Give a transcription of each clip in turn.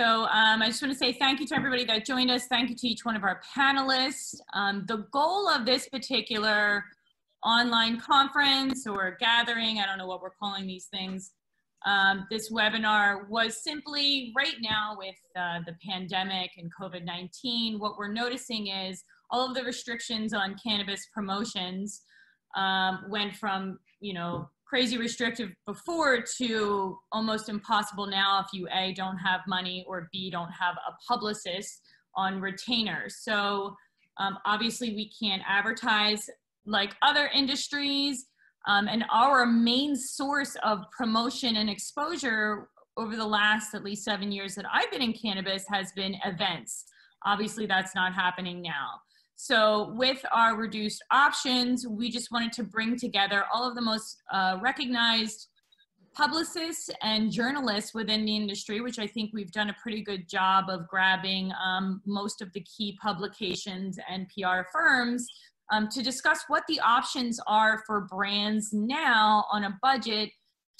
So um, I just want to say thank you to everybody that joined us. Thank you to each one of our panelists. Um, the goal of this particular online conference or gathering, I don't know what we're calling these things, um, this webinar was simply right now with uh, the pandemic and COVID-19, what we're noticing is all of the restrictions on cannabis promotions um, went from, you know, crazy restrictive before to almost impossible now if you A, don't have money or B, don't have a publicist on retainers. So um, obviously we can't advertise like other industries. Um, and our main source of promotion and exposure over the last at least seven years that I've been in cannabis has been events. Obviously, that's not happening now. So, with our reduced options, we just wanted to bring together all of the most uh, recognized publicists and journalists within the industry, which I think we've done a pretty good job of grabbing um, most of the key publications and PR firms um, to discuss what the options are for brands now on a budget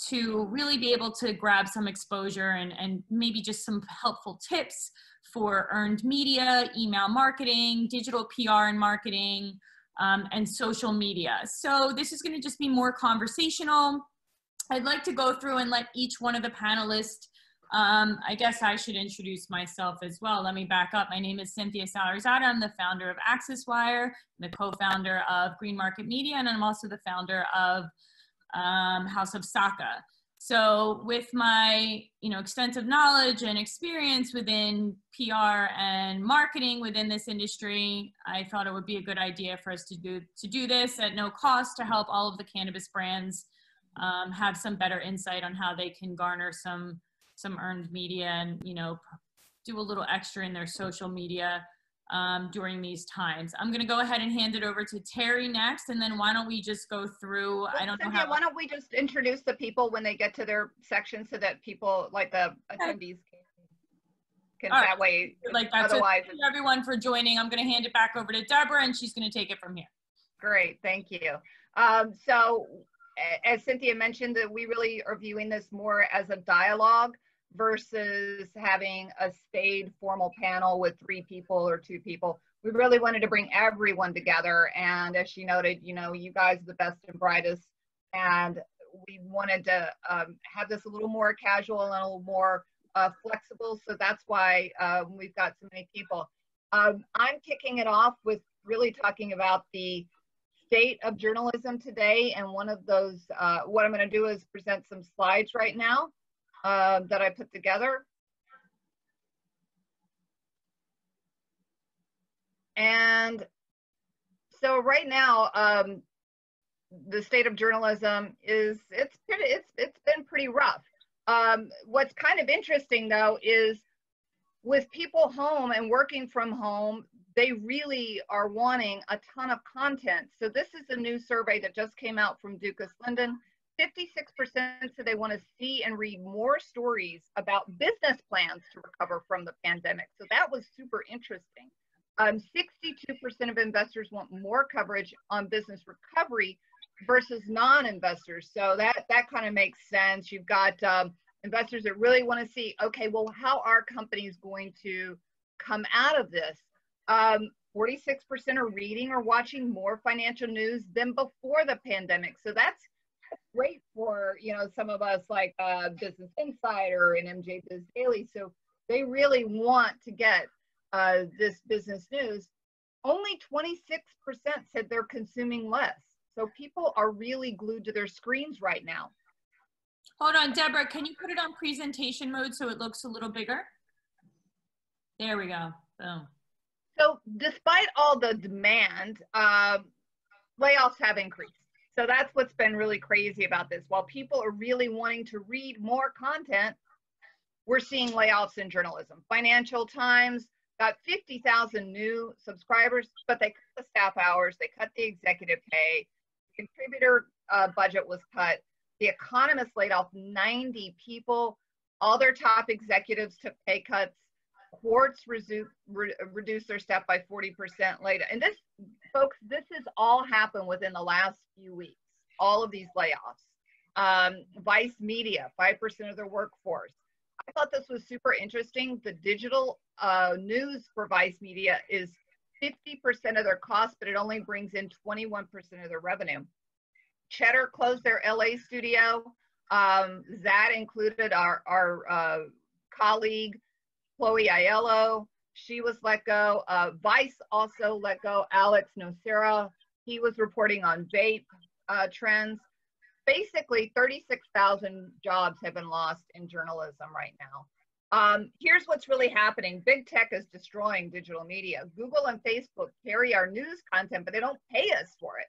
to really be able to grab some exposure and, and maybe just some helpful tips for earned media, email marketing, digital PR and marketing, um, and social media. So this is gonna just be more conversational. I'd like to go through and let each one of the panelists um, I guess I should introduce myself as well. Let me back up. My name is Cynthia Salarizada. I'm the founder of Axiswire, the co-founder of Green Market Media, and I'm also the founder of um, House of Saka. So with my you know, extensive knowledge and experience within PR and marketing within this industry, I thought it would be a good idea for us to do, to do this at no cost to help all of the cannabis brands um, have some better insight on how they can garner some some earned media and you know do a little extra in their social media um, during these times. I'm going to go ahead and hand it over to Terry next, and then why don't we just go through? Well, I don't Cynthia, know how. Why don't we just introduce the people when they get to their section so that people like the attendees can, can that way. Like that's otherwise, it. everyone for joining. I'm going to hand it back over to Debra, and she's going to take it from here. Great, thank you. Um, so, as Cynthia mentioned, that we really are viewing this more as a dialogue versus having a stayed formal panel with three people or two people. We really wanted to bring everyone together. And as she noted, you know, you guys are the best and brightest. And we wanted to um, have this a little more casual and a little more uh, flexible. So that's why um, we've got so many people. Um, I'm kicking it off with really talking about the state of journalism today. And one of those, uh, what I'm going to do is present some slides right now uh, that I put together. And so right now, um, the state of journalism is it's pretty, it's it's been pretty rough. Um, what's kind of interesting though is with people home and working from home, they really are wanting a ton of content. So this is a new survey that just came out from Dukas Linden. 56% said they want to see and read more stories about business plans to recover from the pandemic. So that was super interesting. Um, 62% of investors want more coverage on business recovery versus non-investors. So that that kind of makes sense. You've got um, investors that really want to see, okay, well, how are companies going to come out of this? 46% um, are reading or watching more financial news than before the pandemic. So that's great for you know some of us like uh, Business Insider and MJ Biz Daily. So they really want to get uh, this business news. Only 26% said they're consuming less. So people are really glued to their screens right now. Hold on, Debra, can you put it on presentation mode so it looks a little bigger? There we go. Boom. So despite all the demand, uh, layoffs have increased. So that's what's been really crazy about this. While people are really wanting to read more content, we're seeing layoffs in journalism. Financial Times got 50,000 new subscribers, but they cut the staff hours, they cut the executive pay, the contributor uh, budget was cut. The Economist laid off 90 people. All their top executives took pay cuts. Quartz resu- re- reduced their staff by 40% later. And this, folks, this has all happened within the last few weeks, all of these layoffs. Um, Vice Media, 5% of their workforce. I thought this was super interesting. The digital uh, news for Vice Media is 50% of their cost, but it only brings in 21% of their revenue. Cheddar closed their LA studio. Um, that included our, our uh, colleague, Chloe Aiello. She was let go. Uh, Vice also let go Alex Norcia. He was reporting on vape uh, trends. Basically, 36,000 jobs have been lost in journalism right now. Um, here's what's really happening. Big tech is destroying digital media. Google and Facebook carry our news content, but they don't pay us for it.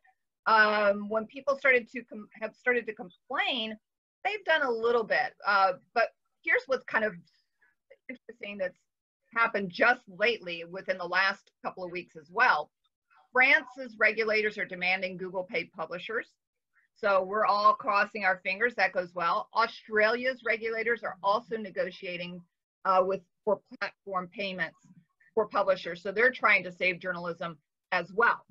Um, when people started to have started to complain, they've done a little bit. Uh, but here's what's kind of interesting that's happened just lately within the last couple of weeks as well. France's regulators are demanding Google pay publishers. So we're all crossing our fingers that goes well. Australia's regulators are also negotiating uh, with for platform payments for publishers. So they're trying to save journalism as well.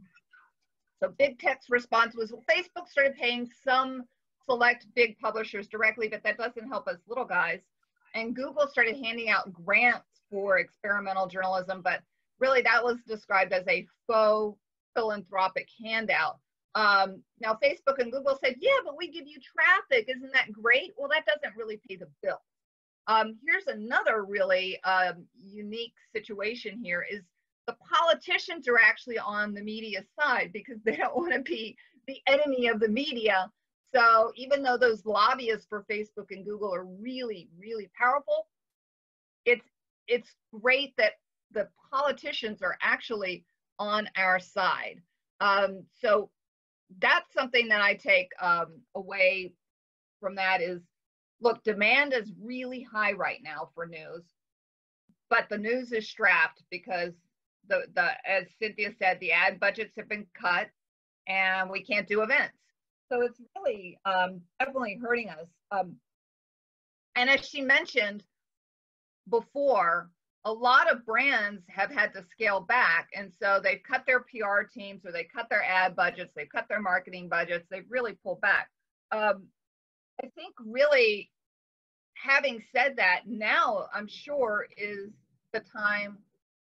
So big tech's response was well, Facebook started paying some select big publishers directly, but that doesn't help us little guys. And Google started handing out grants for experimental journalism, but really that was described as a faux philanthropic handout. Um, now Facebook and Google said, yeah, but we give you traffic. Isn't that great? Well, that doesn't really pay the bill. Um, here's another really um, unique situation here is the politicians are actually on the media side because they don't want to be the enemy of the media. So even though those lobbyists for Facebook and Google are really, really powerful, it's it's great that the politicians are actually on our side. Um, so that's something that I take um, away from that is look, demand is really high right now for news, but the news is strapped because the, the as Cynthia said, the ad budgets have been cut and we can't do events. So it's really um, definitely hurting us. Um, and as she mentioned before, a lot of brands have had to scale back. And so they've cut their PR teams or they cut their ad budgets, they've cut their marketing budgets, they've really pulled back. Um, I think really having said that, now I'm sure is the time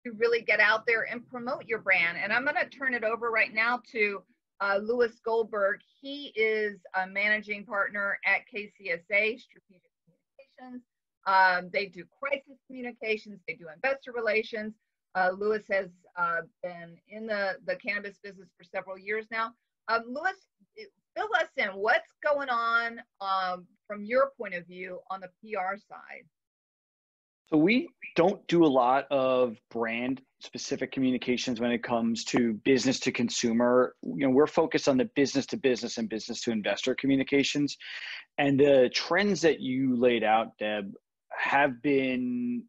to really get out there and promote your brand. And I'm going to turn it over right now to uh, Lewis Goldberg. He is a managing partner at KCSA Strategic Communications. Um, they do crisis communications, they do investor relations. Uh, Lewis has uh, been in the, the cannabis business for several years now. Um, Lewis, fill us in. What's going on um, from your point of view on the PR side? So we don't do a lot of brand specific communications when it comes to business to consumer. You know, we're focused on the business to business and business to investor communications. And the trends that you laid out, Deb, have been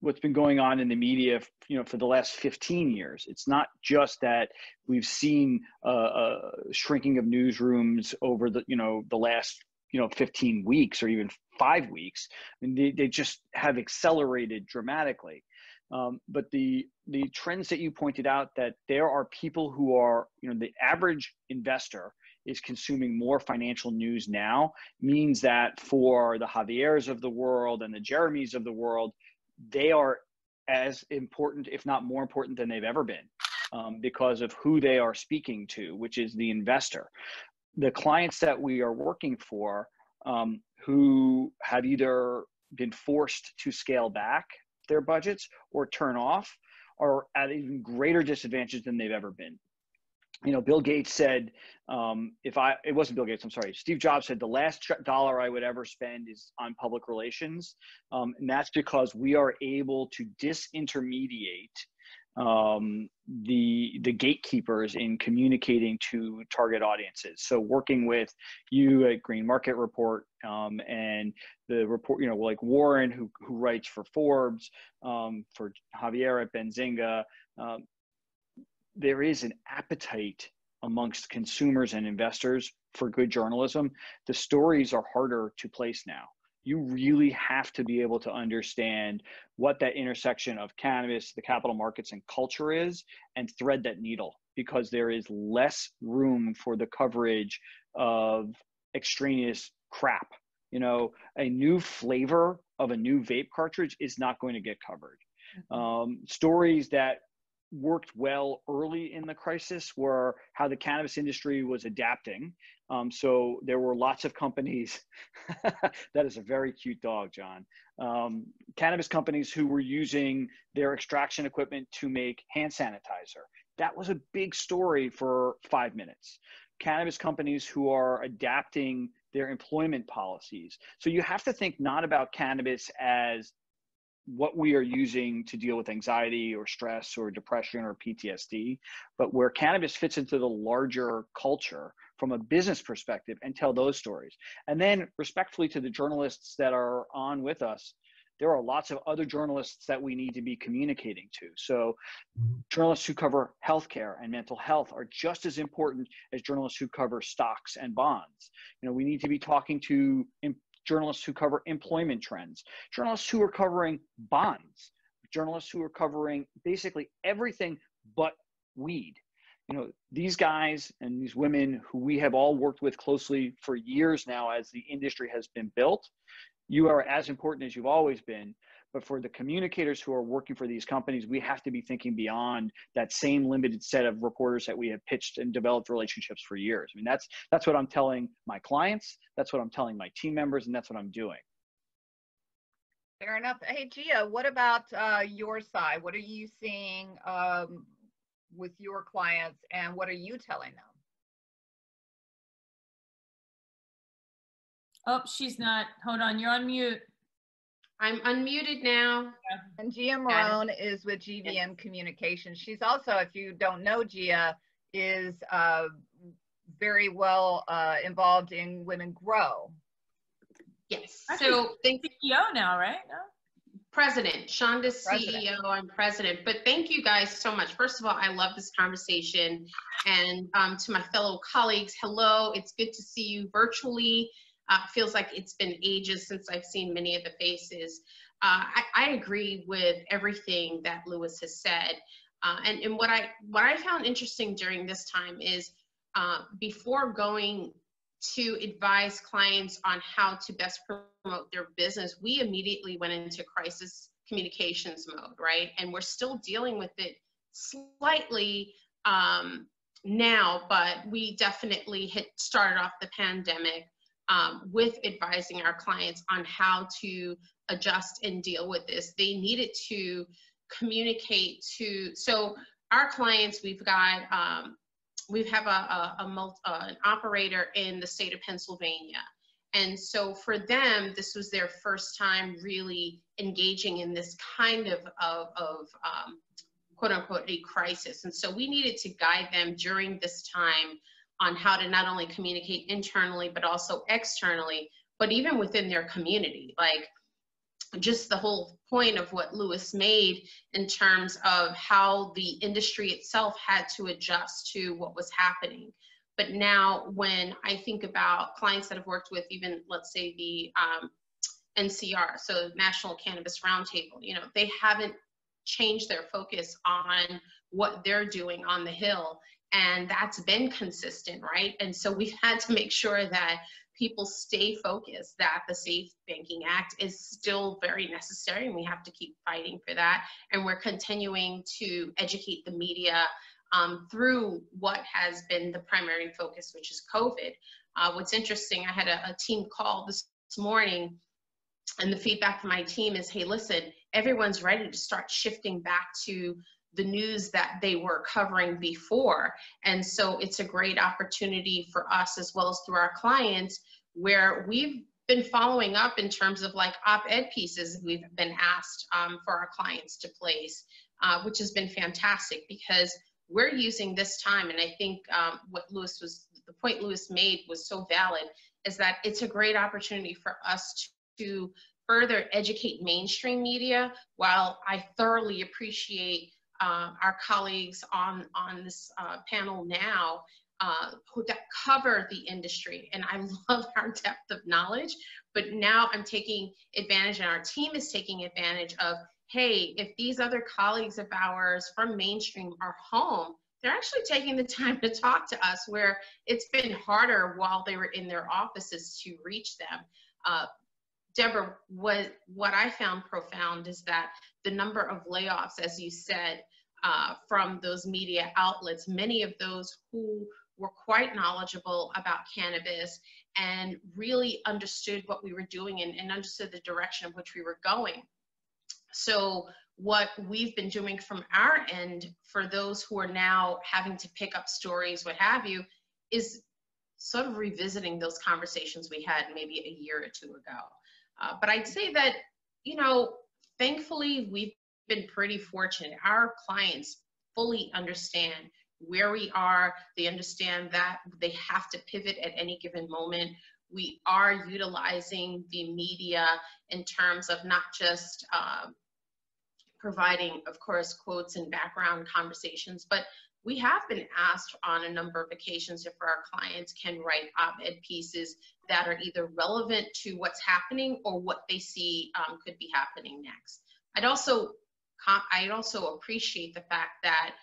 what's been going on in the media you know for the last 15 years. It's not just that we've seen a, a shrinking of newsrooms over the you know the last you know 15 weeks or even five weeks. I mean, they, they just have accelerated dramatically. Um, but the the trends that you pointed out that there are people who are you know the average investor is consuming more financial news now means that for the Javieres of the world and the Jeremys of the world, they are as important, if not more important than they've ever been um, because of who they are speaking to, which is the investor. The clients that we are working for um, who have either been forced to scale back their budgets or turn off are at even greater disadvantage than they've ever been you know, Bill Gates said, um, if I, it wasn't Bill Gates, I'm sorry, Steve Jobs said the last dollar I would ever spend is on public relations. Um, and that's because we are able to disintermediate um, the the gatekeepers in communicating to target audiences. So working with you at Green Market Report um, and the report, you know, like Warren who who writes for Forbes, um, for Javier at Benzinga, um, there is an appetite amongst consumers and investors for good journalism. The stories are harder to place now. You really have to be able to understand what that intersection of cannabis, the capital markets, and culture is and thread that needle because there is less room for the coverage of extraneous crap. You know, a new flavor of a new vape cartridge is not going to get covered. Mm-hmm. Um, stories that worked well early in the crisis were how the cannabis industry was adapting. Um, so there were lots of companies. that is a very cute dog, John. Um, cannabis companies who were using their extraction equipment to make hand sanitizer. That was a big story for five minutes. Cannabis companies who are adapting their employment policies. So you have to think not about cannabis as what we are using to deal with anxiety or stress or depression or PTSD, but where cannabis fits into the larger culture from a business perspective and tell those stories. And then, respectfully to the journalists that are on with us, there are lots of other journalists that we need to be communicating to. So, mm-hmm. journalists who cover healthcare and mental health are just as important as journalists who cover stocks and bonds. You know, we need to be talking to journalists who cover employment trends, journalists who are covering bonds, journalists who are covering basically everything but weed. You know, these guys and these women who we have all worked with closely for years now as the industry has been built, you are as important as you've always been. But for the communicators who are working for these companies, we have to be thinking beyond that same limited set of reporters that we have pitched and developed relationships for years. I mean, that's that's what I'm telling my clients. That's what I'm telling my team members, and that's what I'm doing. Fair enough. Hey, Gia, what about uh, your side? What are you seeing um, with your clients, and what are you telling them? Oh, she's not. Hold on, you're on mute. I'm unmuted now. And Gia Morón is with GVM Communications. She's also, if you don't know Gia, is uh, very well uh, involved in Women Grow. Yes. Actually, So thank you. CEO now, right? No? President, Shonda's President. CEO, I'm president. But thank you guys so much. First of all, I love this conversation. And um, to my fellow colleagues, hello. It's good to see you virtually. Uh, feels like it's been ages since I've seen many of the faces. Uh, I, I agree with everything that Lewis has said. Uh, and, and what I what I found interesting during this time is uh, before going to advise clients on how to best promote their business, we immediately went into crisis communications mode, right? And we're still dealing with it slightly um, now, but we definitely hit started off the pandemic um, with advising our clients on how to adjust and deal with this. They needed to communicate to so our clients we've got um, we have a, a, a multi, uh, an operator in the state of Pennsylvania. And so for them, this was their first time really engaging in this kind of, of, of um, quote unquote, a crisis. And so we needed to guide them during this time on how to not only communicate internally, but also externally, but even within their community. Like just the whole point of what Lewis made in terms of how the industry itself had to adjust to what was happening. But now, when I think about clients that I've worked with, even let's say the um, NCR, so National Cannabis Roundtable, you know, they haven't changed their focus on what they're doing on the Hill. And that's been consistent, right? And so we've had to make sure that people stay focused that the Safe Banking Act is still very necessary and we have to keep fighting for that. And we're continuing to educate the media um, through what has been the primary focus, which is COVID. Uh, what's interesting, I had a, a team call this, this morning and the feedback from my team is, hey, listen, everyone's ready to start shifting back to the news that they were covering before. And so it's a great opportunity for us as well as through our clients where we've been following up in terms of like op-ed pieces we've been asked um, for our clients to place, uh, which has been fantastic because we're using this time. And I think um, what Lewis was, the point Lewis made was so valid is that it's a great opportunity for us to, to further educate mainstream media while I thoroughly appreciate uh, our colleagues on, on this uh, panel now uh, who cover the industry. And I love our depth of knowledge, but now I'm taking advantage and our team is taking advantage of, hey, if these other colleagues of ours from mainstream are home, they're actually taking the time to talk to us where it's been harder while they were in their offices to reach them. Uh, Debra, what, what I found profound is that the number of layoffs, as you said, uh, from those media outlets, many of those who were quite knowledgeable about cannabis and really understood what we were doing and, and understood the direction in which we were going. So what we've been doing from our end for those who are now having to pick up stories, what have you, is sort of revisiting those conversations we had maybe a year or two ago. Uh, but I'd say that, you know, thankfully we've been pretty fortunate. Our clients fully understand where we are. They understand that they have to pivot at any given moment. We are utilizing the media in terms of not just uh, providing, of course, quotes and background conversations, but we have been asked on a number of occasions if our clients can write op-ed pieces that are either relevant to what's happening or what they see um, could be happening next. I'd also, I'd also appreciate the fact that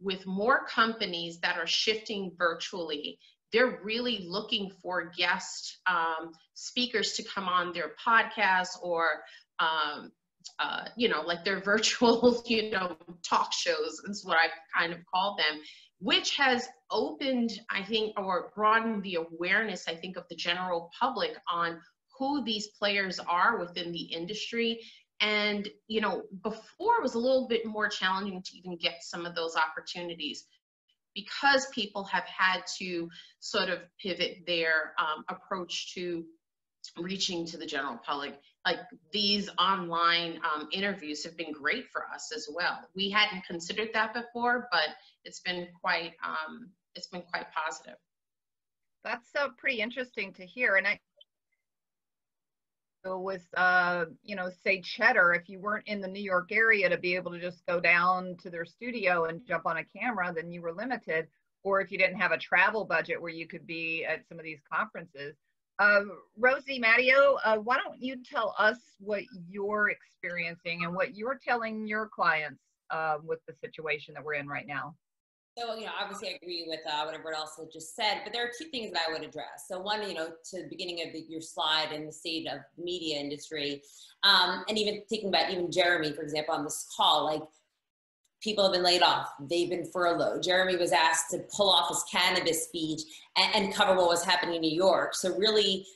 with more companies that are shifting virtually, they're really looking for guest um, speakers to come on their podcasts or um, uh, you know, like their virtual, you know, talk shows is what I kind of call them, which has opened, I think, or broadened the awareness, I think, of the general public on who these players are within the industry. And, you know, before it was a little bit more challenging to even get some of those opportunities because people have had to sort of pivot their um, approach to reaching to the general public like these online um, interviews have been great for us as well. We hadn't considered that before, but it's been quite um, it's been quite positive. That's uh, pretty interesting to hear. And I with uh, you know say Cheddar, if you weren't in the New York area to be able to just go down to their studio and jump on a camera, then you were limited. Or if you didn't have a travel budget where you could be at some of these conferences uh, Rosie Mattio, uh, why don't you tell us what you're experiencing and what you're telling your clients uh, with the situation that we're in right now? So, you know, obviously I agree with uh, what everyone else just said, but there are two things that I would address. So one, you know, to the beginning of the, your slide in the state of the media industry, um, and even thinking about even Jeremy, for example, on this call, like people have been laid off. They've been furloughed. Jeremy was asked to pull off his cannabis speech and, and, cover what was happening in new york. So really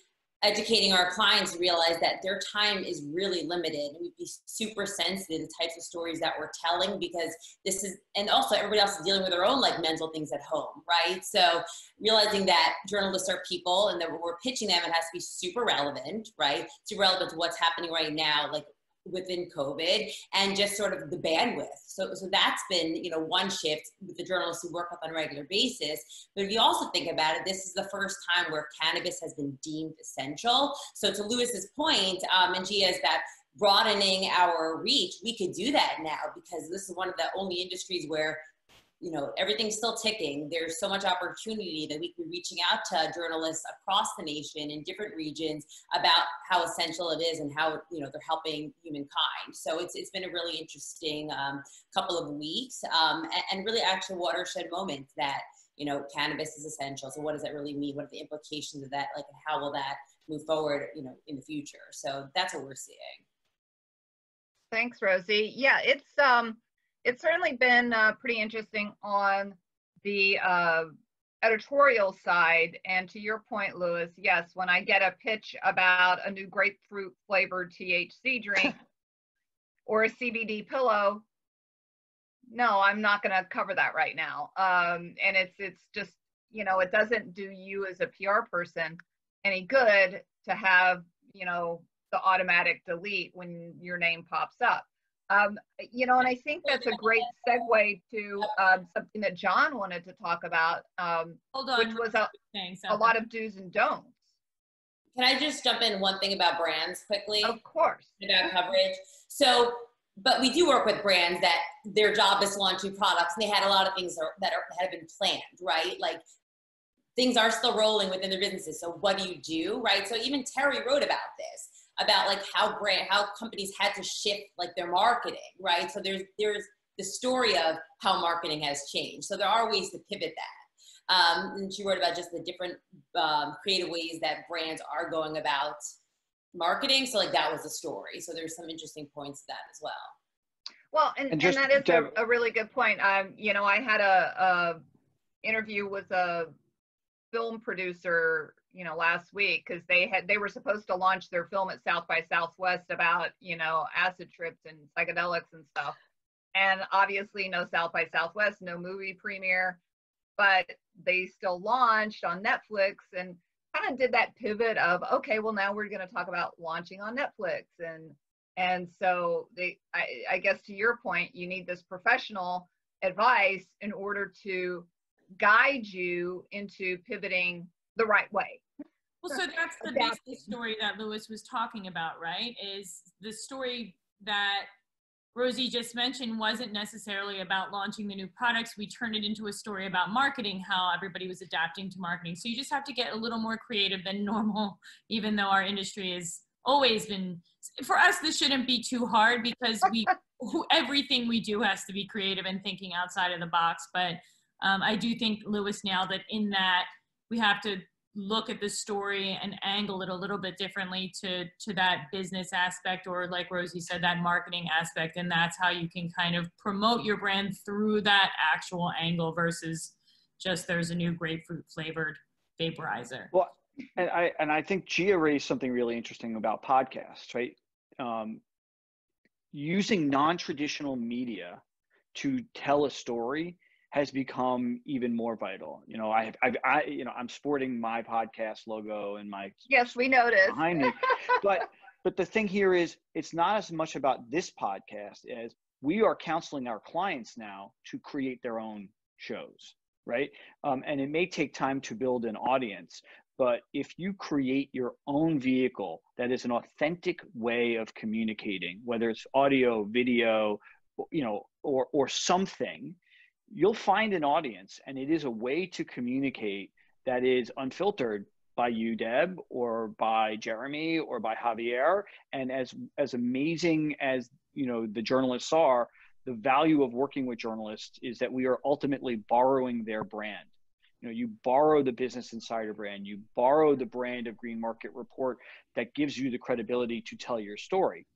educating our clients to realize that their time is really limited. And we'd be super sensitive to the types of stories that we're telling because this is and also everybody else is dealing with their own like mental things at home right? So realizing that journalists are people and that we're pitching them it has to be super relevant right? Super relevant to what's happening right now like within COVID and just sort of the bandwidth. So, so that's been, you know, one shift with the journalists who work on a regular basis. But if you also think about it, this is the first time where cannabis has been deemed essential. So to Lewis's point, um, and Gia, is that broadening our reach, we could do that now because this is one of the only industries where you know everything's still ticking. There's so much opportunity that we can be reaching out to journalists across the nation in different regions about how essential it is and how you know they're helping humankind. So it's, it's been a really interesting um, couple of weeks um, and, and really actual watershed moments that you know cannabis is essential. So what does that really mean? What are the implications of that? Like how will that move forward you know in the future? So that's what we're seeing. Thanks rosie. Yeah it's um it's certainly been uh, pretty interesting on the uh, editorial side. And to your point, Lewis, yes, when I get a pitch about a new grapefruit flavored THC drink or a CBD pillow, no, I'm not going to cover that right now. Um, and it's it's just you know it doesn't do you as a PR person any good to have you know the automatic delete when your name pops up. Um, you know, and I think that's a great segue to um, something that John wanted to talk about, um, Hold on, which was a, a lot of do's and don'ts. Can I just jump in one thing about brands quickly? Of course. About coverage. So, but we do work with brands that their job is to launch new products, and they had a lot of things that, are, that are, have been planned, right? Like things are still rolling within their businesses. So, what do you do, right? So, even Terry wrote about this about like how brand how companies had to shift like their marketing right so there's there's the story of how marketing has changed so there are ways to pivot that um, and she wrote about just the different um, creative ways that brands are going about marketing. So like that was a story. So there's some interesting points to that as well. Well, and, And and, that is Deb- a, a really good point. Um, you know, I had a, a interview with a film producer, you know, last week because they had they were supposed to launch their film at South by Southwest about you know acid trips and psychedelics and stuff. And obviously, no South by Southwest, no movie premiere, but they still launched on Netflix and kind of did that pivot of okay, well now we're going to talk about launching on Netflix and and so they I, I guess to your point you need this professional advice in order to guide you into pivoting the right way Well, so that's the basic story that Lewis was talking about, right? Is the story that Rosie just mentioned wasn't necessarily about launching the new products. We turned it into a story about marketing, how everybody was adapting to marketing. So you just have to get a little more creative than normal, even though our industry has always been. For us, this shouldn't be too hard because we everything we do has to be creative and thinking outside of the box. But um, I do think Lewis nailed it in that we have to look at the story and angle it a little bit differently to to that business aspect or like rosie said that marketing aspect and that's how you can kind of promote your brand through that actual angle versus just there's a new grapefruit flavored vaporizer Well, and I and I think Gia raised something really interesting about podcasts, right? Um, using non-traditional media to tell a story has become even more vital. You know, I, I, I, you know, I'm sporting my podcast logo and my yes we noticed behind me, but but the thing here is, it's not as much about this podcast as we are counseling our clients now to create their own shows, right? Um, and it may take time to build an audience, but if you create your own vehicle that is an authentic way of communicating, whether it's audio, video, you know, or or something, you'll find an audience, and it is a way to communicate that is unfiltered by you, Deb, or by Jeremy, or by Javier. And as as amazing as you know the journalists are, the value of working with journalists is that we are ultimately borrowing their brand. You know, you borrow the Business Insider brand, you borrow the brand of Green Market Report that gives you the credibility to tell your story.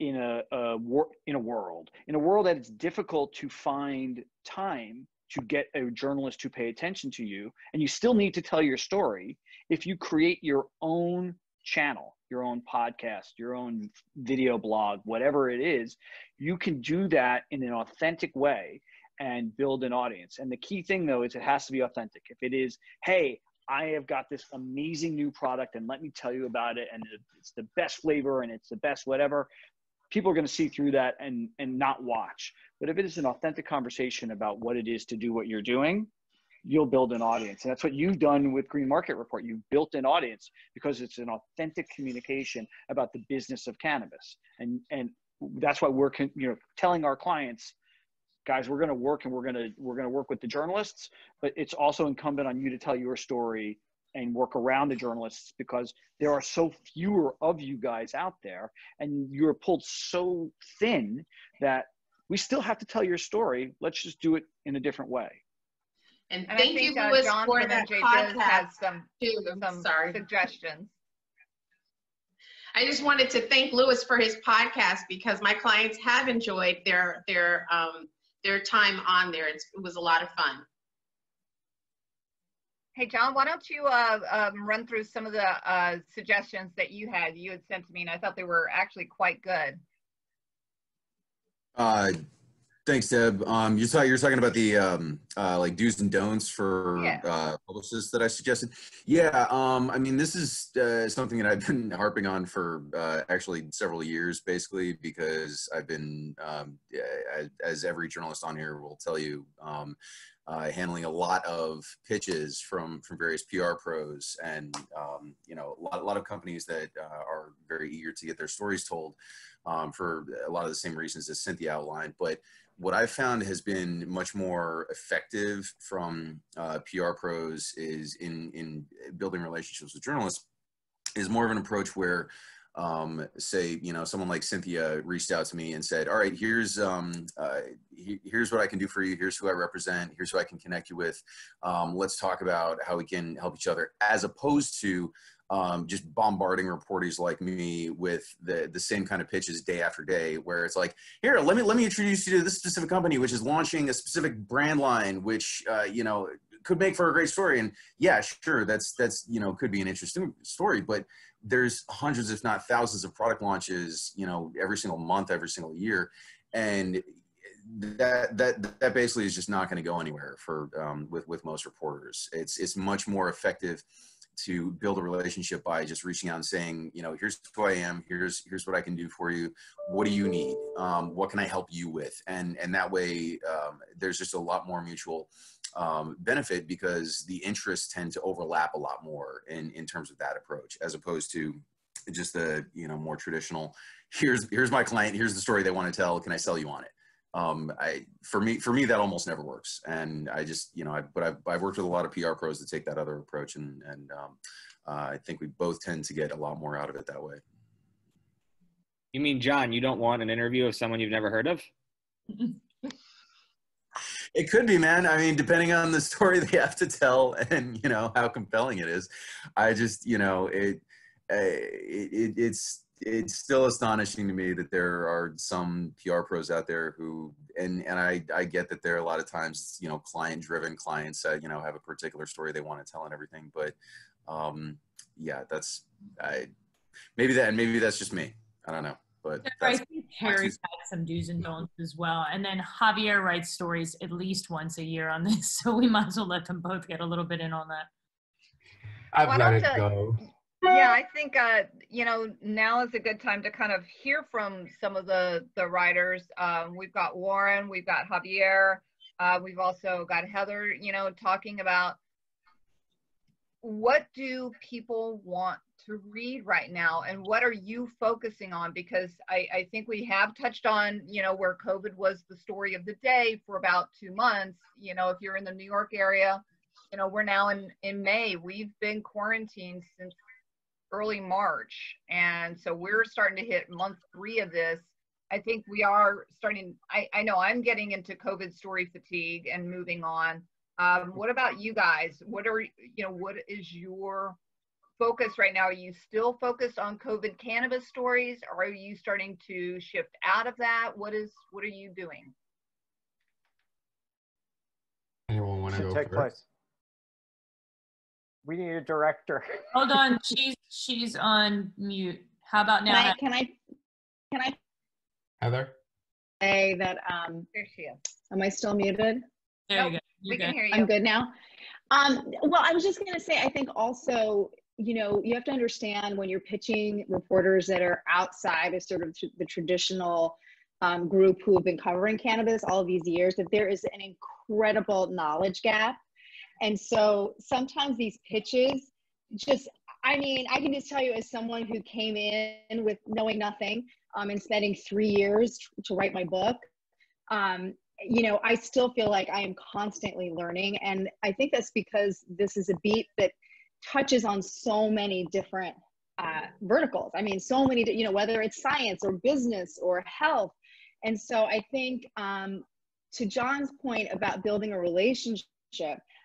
In a, a wor- in a world, in a world that it's difficult to find time to get a journalist to pay attention to you, and you still need to tell your story. If you create your own channel, your own podcast, your own video blog, whatever it is, you can do that in an authentic way and build an audience. And the key thing though is it has to be authentic. If it is, hey, I have got this amazing new product and let me tell you about it and it's the best flavor and it's the best whatever, people are going to see through that and and not watch. But if it is an authentic conversation about what it is to do what you're doing, you'll build an audience. And that's what you've done with Green Market Report. You've built an audience because it's an authentic communication about the business of cannabis. And and that's why we're con- you know telling our clients guys we're going to work and we're going to we're going to work with the journalists but it's also incumbent on you to tell your story and work around the journalists because there are so fewer of you guys out there and you're pulled so thin that we still have to tell your story let's just do it in a different way And and thank think you, uh, Lewis, john for from that podcast has some too. some Sorry. suggestions I just wanted to thank Lewis for his podcast because my clients have enjoyed their their um, their time on there. It's, it was a lot of fun. Hey, John, why don't you uh, um, run through some of the uh, suggestions that you had, you had sent to me, and I thought they were actually quite good. Uh, thanks, Deb. Um, you saw you're talking about the um, uh, like do's and don'ts for Yeah. uh, publicists that I suggested. Yeah, um, I mean this is uh, something that I've been harping on for uh, actually several years, basically because I've been, um, as, as every journalist on here will tell you, um, uh, handling a lot of pitches from from various PR pros, and um, you know a lot, a lot of companies that uh, are very eager to get their stories told um, for a lot of the same reasons as Cynthia outlined. But what I've found has been much more effective from uh, PR pros is in in building relationships with journalists is more of an approach where um, say you know someone like Cynthia reached out to me and said all right here's um, uh, he, here's what I can do for you. Here's who I represent. Here's who I can connect you with. Um, let's talk about how we can help each other as opposed to um, just bombarding reporters like me with the the same kind of pitches day after day, where it's like, here, let me let me introduce you to this specific company, which is launching a specific brand line, which uh, you know could make for a great story. And yeah, sure, that's that's you know could be an interesting story, but there's hundreds, if not thousands, of product launches, you know, every single month, every single year, and that that that basically is just not going to go anywhere for um, with with most reporters. It's it's much more effective to build a relationship by just reaching out and saying, you know, here's who I am, here's here's what I can do for you. What do you need? Um, what can I help you with? And and that way, um, there's just a lot more mutual um, benefit because the interests tend to overlap a lot more in in terms of that approach, as opposed to just the you know more traditional. Here's here's my client. Here's the story they want to tell. Can I sell you on it? um, I for me for me that almost never works, and I just you know I but I've, I've worked with a lot of PR pros that take that other approach, and and um, uh, I think we both tend to get a lot more out of it that way. You mean John? You don't want an interview of someone you've never heard of? it could be, man. I mean, depending on the story they have to tell, and you know how compelling it is. I just you know it, uh, it, it it's it's still astonishing to me that there are some PR pros out there who, and and I I get that there are a lot of times you know client driven clients that you know have a particular story they want to tell and everything, but um, yeah, that's I maybe that and maybe that's just me. I don't know, but I think Harry's had some do's and don'ts as well, and then Javier writes stories at least once a year on this, so we might as well let them both get a little bit in on that. I've let it go. Yeah, I think uh, you know now is a good time to kind of hear from some of the the writers. Um, we've got Warren, we've got Javier, uh, we've also got Heather. You know, talking about what do people want to read right now, and what are you focusing on? Because I, I think we have touched on you know where COVID was the story of the day for about two months. You know, if you're in the New York area, you know we're now in in May. We've been quarantined since early March. And so we're starting to hit month three of this. I think we are starting, I, I know I'm getting into COVID story fatigue and moving on. Um, what about you guys? What are, you know, what is your focus right now? Are you still focused on COVID cannabis stories? Or are you starting to shift out of that? What is, what are you doing? Anyone want to go take first? place. We need a director. Hold on, she's she's on mute. How about Can now? I, can I, can I Heather? say that, um, There she is. am I still muted? There you go. We You're can good. hear I'm good now. Um, well, I was just gonna say, I think also, you know, you have to understand when you're pitching reporters that are outside of sort of tr- the traditional um, group who have been covering cannabis all these years, that there is an incredible knowledge gap. And so sometimes these pitches just, I mean, I can just tell you as someone who came in with knowing nothing um, and spending three years t- to write my book, um, you know, I still feel like I am constantly learning. And I think that's because this is a beat that touches on so many different uh, verticals. I mean, so many, you know, whether it's science or business or health. And so I think um, to John's point about building a relationship,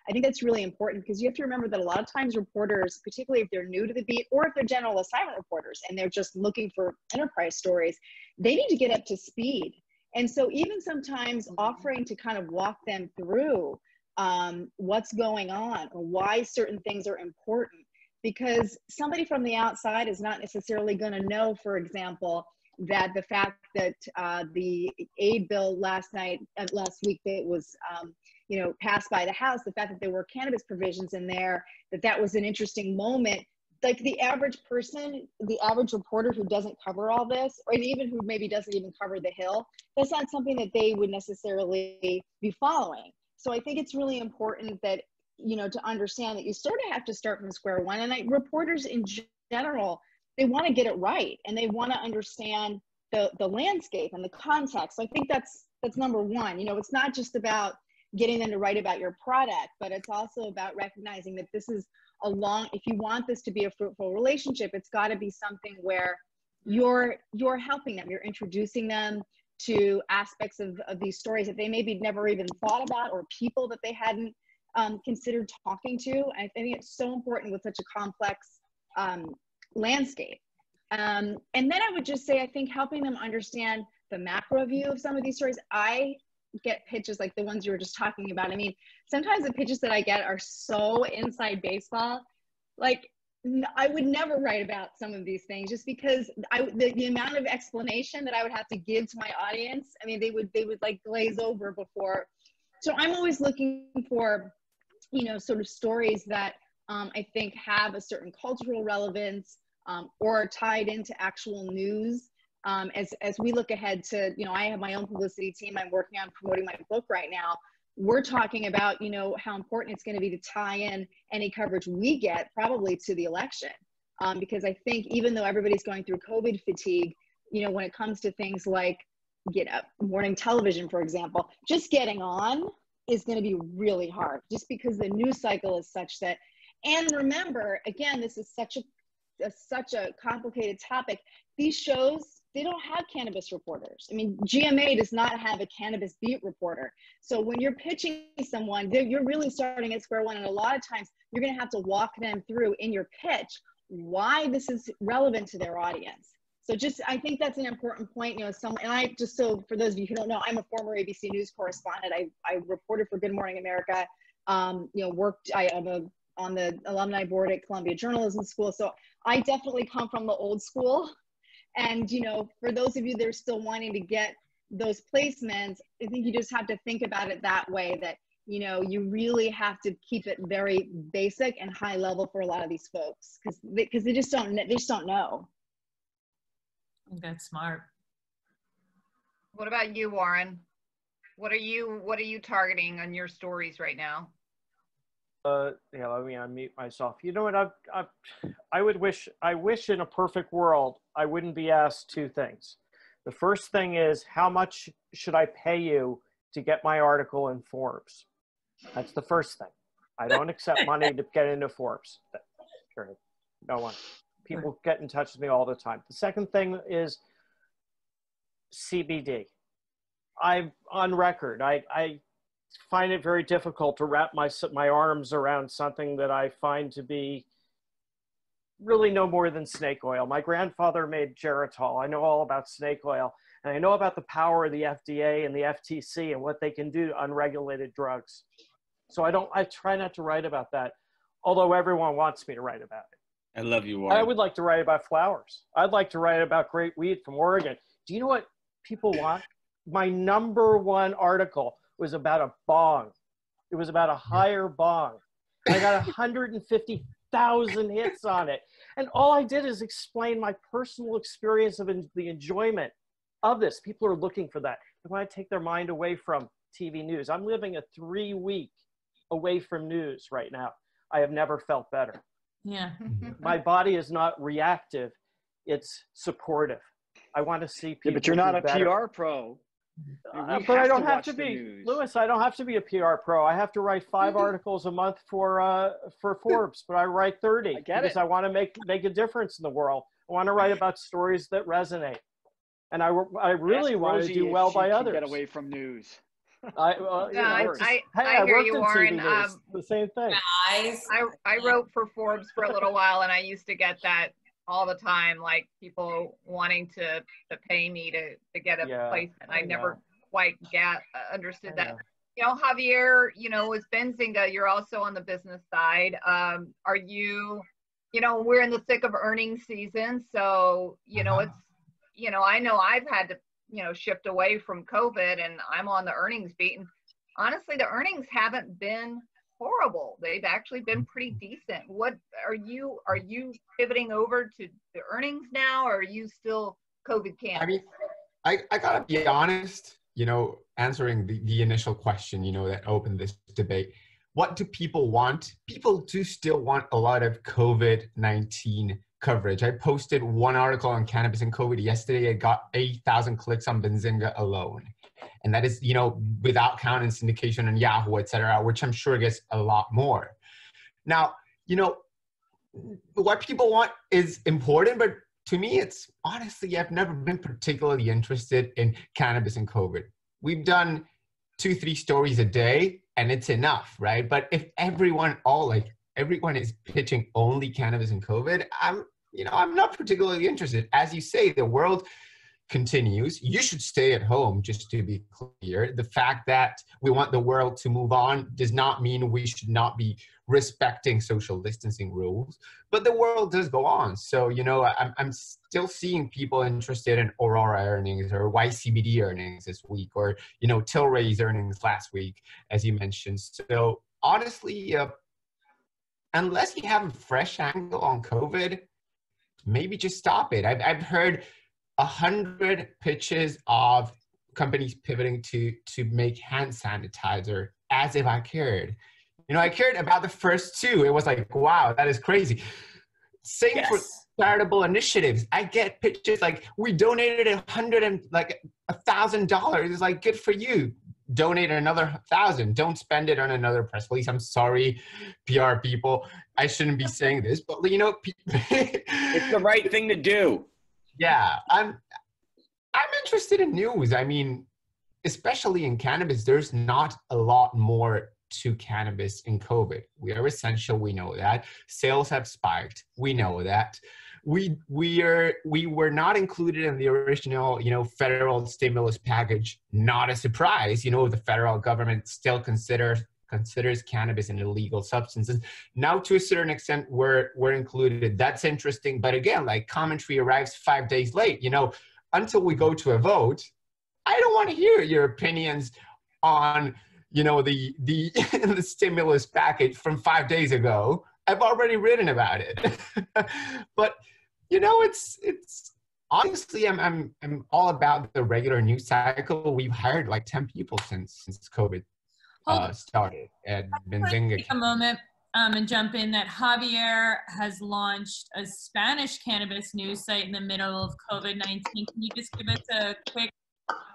I think that's really important because you have to remember that a lot of times reporters, particularly if they're new to the beat or if they're general assignment reporters and they're just looking for enterprise stories, they need to get up to speed. And so even sometimes offering to kind of walk them through um, what's going on or why certain things are important because somebody from the outside is not necessarily going to know, for example, that the fact that uh, the aid bill last night, uh, last week, that it was um, you know passed by the House, the fact that there were cannabis provisions in there, that that was an interesting moment. Like the average person, the average reporter who doesn't cover all this, or even who maybe doesn't even cover the Hill, that's not something that they would necessarily be following. So I think it's really important that you know to understand that you sort of have to start from square one. And I, reporters in general, they want to get it right and they want to understand the the landscape and the context. So I think that's that's number one. You know, it's not just about getting them to write about your product, but it's also about recognizing that this is a long. If you want this to be a fruitful relationship, it's got to be something where you're you're helping them, you're introducing them to aspects of, of these stories that they maybe never even thought about or people that they hadn't um, considered talking to. I think it's so important with such a complex um, landscape. Um, and then I would just say, I think helping them understand the macro view of some of these stories. I get pitches like the ones you were just talking about. I mean, sometimes the pitches that I get are so inside baseball. Like, I would never write about some of these things just because I the, the amount of explanation that I would have to give to my audience. I mean, they would they would like glaze over before. So I'm always looking for, you know, sort of stories that um, I think have a certain cultural relevance um, or tied into actual news. Um, as, as we look ahead to, you know, I have my own publicity team. I'm working on promoting my book right now. We're talking about, you know, how important it's going to be to tie in any coverage we get probably to the election. Um, because I think even though everybody's going through COVID fatigue, you know, when it comes to things like get up morning television, for example, just getting on is going to be really hard just because the news cycle is such that and remember, again, this is such a, a, such a complicated topic. These shows they don't have cannabis reporters. I mean, GMA does not have a cannabis beat reporter. So when you're pitching someone, you're really starting at square one. And a lot of times you're going to have to walk them through in your pitch why this is relevant to their audience. So just, I think that's an important point, you know, some, and I just, so for those of you who don't know, I'm a former ABC News correspondent. I, I reported for Good Morning America, um, you know, worked, I am a on the alumni board at Columbia Journalism School. So I definitely come from the old school. And, you know, for those of you that are still wanting to get those placements, I think you just have to think about it that way that, you know, you really have to keep it very basic and high level for a lot of these folks because they, cause they just don't, they just don't know. That's smart. What about you, Warren? What are you, what are you targeting on your stories right now? Uh, you know, I mean, I mute myself. You know what? I, I, I would wish, I wish in a perfect world, I wouldn't be asked two things. The first thing is, how much should I pay you to get my article in Forbes? That's the first thing. I don't accept money to get into Forbes. Period. No one. People get in touch with me all the time. The second thing is CBD. I'm on record. I, I find it very difficult to wrap my my arms around something that I find to be really no more than snake oil. My grandfather made Geritol. I know all about snake oil, and I know about the power of the FDA and the FTC and what they can do to unregulated drugs. So I don't. I try not to write about that, although everyone wants me to write about it. I love you, Warren. I would like to write about flowers. I'd like to write about great weed from Oregon. Do you know what people want? My number one article was about a bong. It was about a higher bong. I got 150,000 hits on it. And all I did is explain my personal experience of the enjoyment of this. People are looking for that. They want to take their mind away from TV news. I'm living a three week away from news right now. I have never felt better. Yeah. Mm-hmm. my body is not reactive, it's supportive. I want to see people. Yeah, but you're not a better. PR pro. Uh, but I don't have to be Lewis. I don't have to be a PR pro. I have to write 5 mm-hmm. articles a month for uh, for Forbes, but I write thirty I because it. I want to make make a difference in the world. I want to write about stories that resonate, and I I really Ask want Rosie to do well by others. Get away from news. I, well, no, I, I, hey, I, I hear you, in Warren. TV. Um, the same thing. Guys. I, I wrote for Forbes for a little while, and I used to get that all the time, like people wanting to to pay me to to get a Yeah, placement. I, I never know. quite get uh, understood I that. know. You know, Javier, you know, with Benzinga, you're also on the business side. Um, are you, you know, we're in the thick of earnings season, so you know, Uh-huh. it's, you know, I know I've had to, you know, shift away from COVID, and I'm on the earnings beat, and honestly, the earnings haven't been horrible. They've actually been mm-hmm. pretty decent. What are you are you pivoting over to the earnings now, or are you still COVID camp? I mean, I, I gotta be honest, you know, answering the, the initial question, you know, that opened this debate. What do people want? People do still want a lot of COVID 19 coverage. I posted one article on cannabis and COVID yesterday. It got 8,000 clicks on Benzinga alone. And that is, you know, without counting syndication on Yahoo, et cetera, which I'm sure gets a lot more. Now, you know, what people want is important, but to me, it's honestly, I've never been particularly interested in cannabis and COVID. We've done two, three stories a day and it's enough, right? But if everyone, all like everyone is pitching only cannabis and COVID, I'm, you know, I'm not particularly interested. As you say, the world continues. You should stay at home, just to be clear. The fact that we want the world to move on does not mean we should not be respecting social distancing rules, but the world does go on. So, you know, I'm, I'm still seeing people interested in Aurora earnings or YCBD earnings this week, or, you know, Tilray's earnings last week, as you mentioned. So, honestly, uh, unless you have a fresh angle on COVID, maybe just stop it. I've, I've heard a hundred pitches of companies pivoting to to make hand sanitizer as if I cared. You know, I cared about the first two. It was like, wow, that is crazy. Same yes. for charitable initiatives. I get pitches like we donated a hundred and like a thousand dollars. It's like good for you. Donate another thousand. Don't spend it on another press release. I'm sorry, PR people. I shouldn't be saying this, but you know, it's the right thing to do yeah, I'm I'm interested in news. I mean, especially in cannabis, there's not a lot more to cannabis in COVID. We are essential, we know that. Sales have spiked, we know that. We we are we were not included in the original, you know, federal stimulus package. Not a surprise. You know, the federal government still considers considers cannabis an illegal substance. And now, to a certain extent, we're we're included. That's interesting. But again, like commentary arrives five days late. You know, until we go to a vote, I don't want to hear your opinions on you know the the the stimulus package from five days ago. I've already written about it. but you know, it's it's honestly I'm, I'm i'm all about the regular news cycle we've hired like 10 people since since covid uh, started at Benzinga. Take a moment um, and jump in that Javier has launched a Spanish cannabis news site in the middle of COVID-19. Can you just give us a quick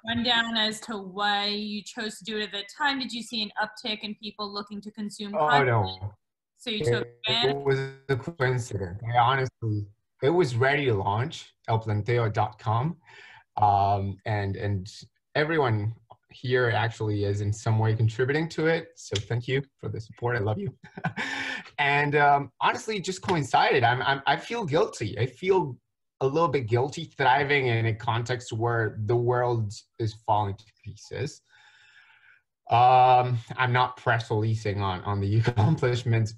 rundown as to why you chose to do it at the time? Did you see an uptick in people looking to consume oh, content? no. So you took it, it was a coincidence. I honestly, it was ready to launch, elplanteo.com. Um, and, and everyone here actually is in some way contributing to it. So thank you for the support. I love you. and um, honestly, just coincided. I'm, I'm, I feel guilty. I feel a little bit guilty thriving in a context where the world is falling to pieces. Um, I'm not press releasing on, on the accomplishments,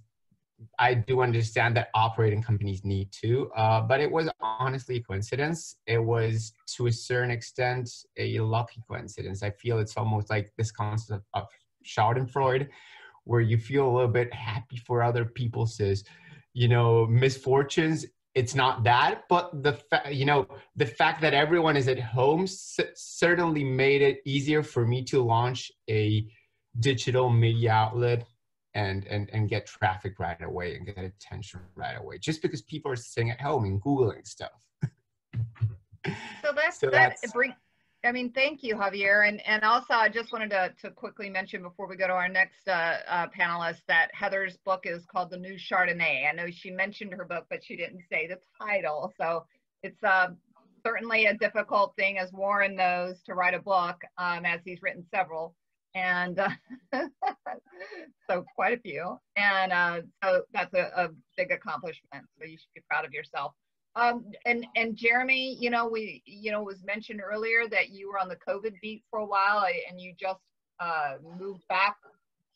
I do understand that operating companies need to, uh, but it was honestly a coincidence. It was to a certain extent a lucky coincidence. I feel it's almost like this concept of Schadenfreude, where you feel a little bit happy for other people's, you know, misfortunes. It's not that, but the fa- you know the fact that everyone is at home certainly made it easier for me to launch a digital media outlet and and and get traffic right away and get attention right away just because people are sitting at home and googling stuff so that's so that that's, bring I mean, thank you, Javier. And and also, I just wanted to, to quickly mention before we go to our next uh, uh, panelist that Heather's book is called The New Chardonnay. I know she mentioned her book, but she didn't say the title. So it's uh, certainly a difficult thing, as Warren knows, to write a book, um, as he's written several and uh, so quite a few. And uh, so that's a, a, big accomplishment. So you should be proud of yourself. Um, and and Jeremy, you know, we you know was mentioned earlier that you were on the COVID beat for a while, and you just uh, moved back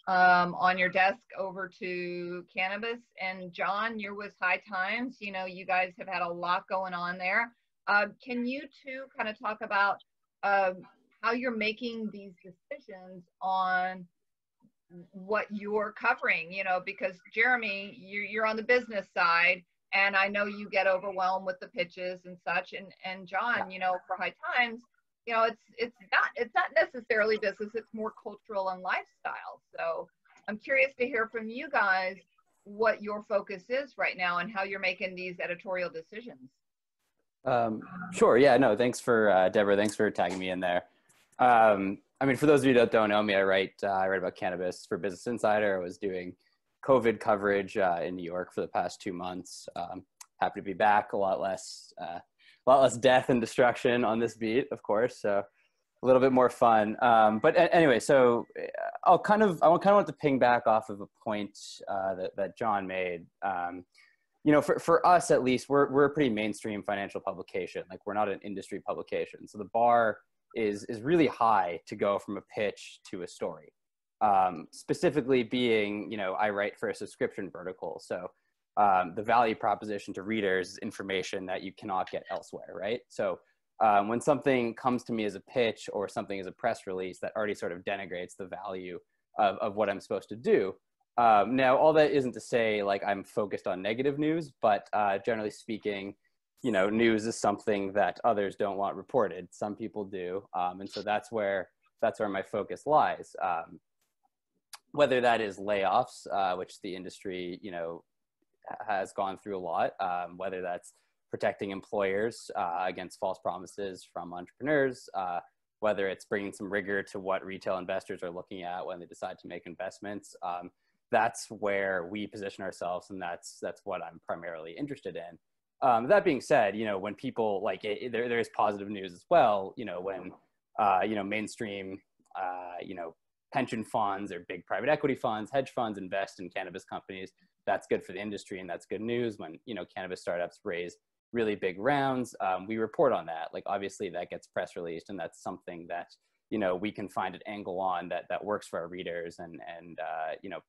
um, on your desk over to cannabis. And John, you're with High Times. You know, you guys have had a lot going on there. Uh, can you two kind of talk about uh, how you're making these decisions on what you're covering, you know, because Jeremy, you're, on the business side and I know you get overwhelmed with the pitches and such. And, and John, you know, for High Times, you know, it's, it's not, it's not necessarily business, it's more cultural and lifestyle. So I'm curious to hear from you guys what your focus is right now and how you're making these editorial decisions. Um, sure. Yeah, no, thanks for, uh, Deborah, thanks for tagging me in there. Um, I mean, for those of you that don't know me, I write uh, I write about cannabis for Business Insider. I was doing COVID coverage uh, in New York for the past two months. Um, happy to be back. A lot less, uh, a lot less death and destruction on this beat, of course. So a little bit more fun. Um, but anyway, so uh, I'll kind of I kind of want to ping back off of a point uh, that that John made. Um, you know, for, for us at least, we're we're a pretty mainstream financial publication. Like we're not an industry publication, so the bar is is really high to go from a pitch to a story. Um, specifically, being you know, I write for a subscription vertical, so um, the value proposition to readers is information that you cannot get elsewhere, right? So um, when something comes to me as a pitch or something as a press release that already sort of denigrates the value of, of what I'm supposed to do. Um, now, all that isn't to say like I'm focused on negative news, but uh, generally speaking, you know, news is something that others don't want reported. Some people do, um, and so that's where that's where my focus lies. Um, whether that is layoffs, uh, which the industry, you know, has gone through a lot, um, whether that's protecting employers uh, against false promises from entrepreneurs, uh, whether it's bringing some rigor to what retail investors are looking at when they decide to make investments. Um, that's where we position ourselves, and that's that's what I'm primarily interested in. Um, that being said, you know, when people like it, there, there is positive news as well. You know, when uh, you know mainstream, uh, you know, pension funds or big private equity funds, hedge funds invest in cannabis companies. That's good for the industry, and that's good news. When you know cannabis startups raise really big rounds, um, we report on that. Like obviously that gets press released, and that's something that you know we can find an angle on that that works for our readers, and and uh, you know,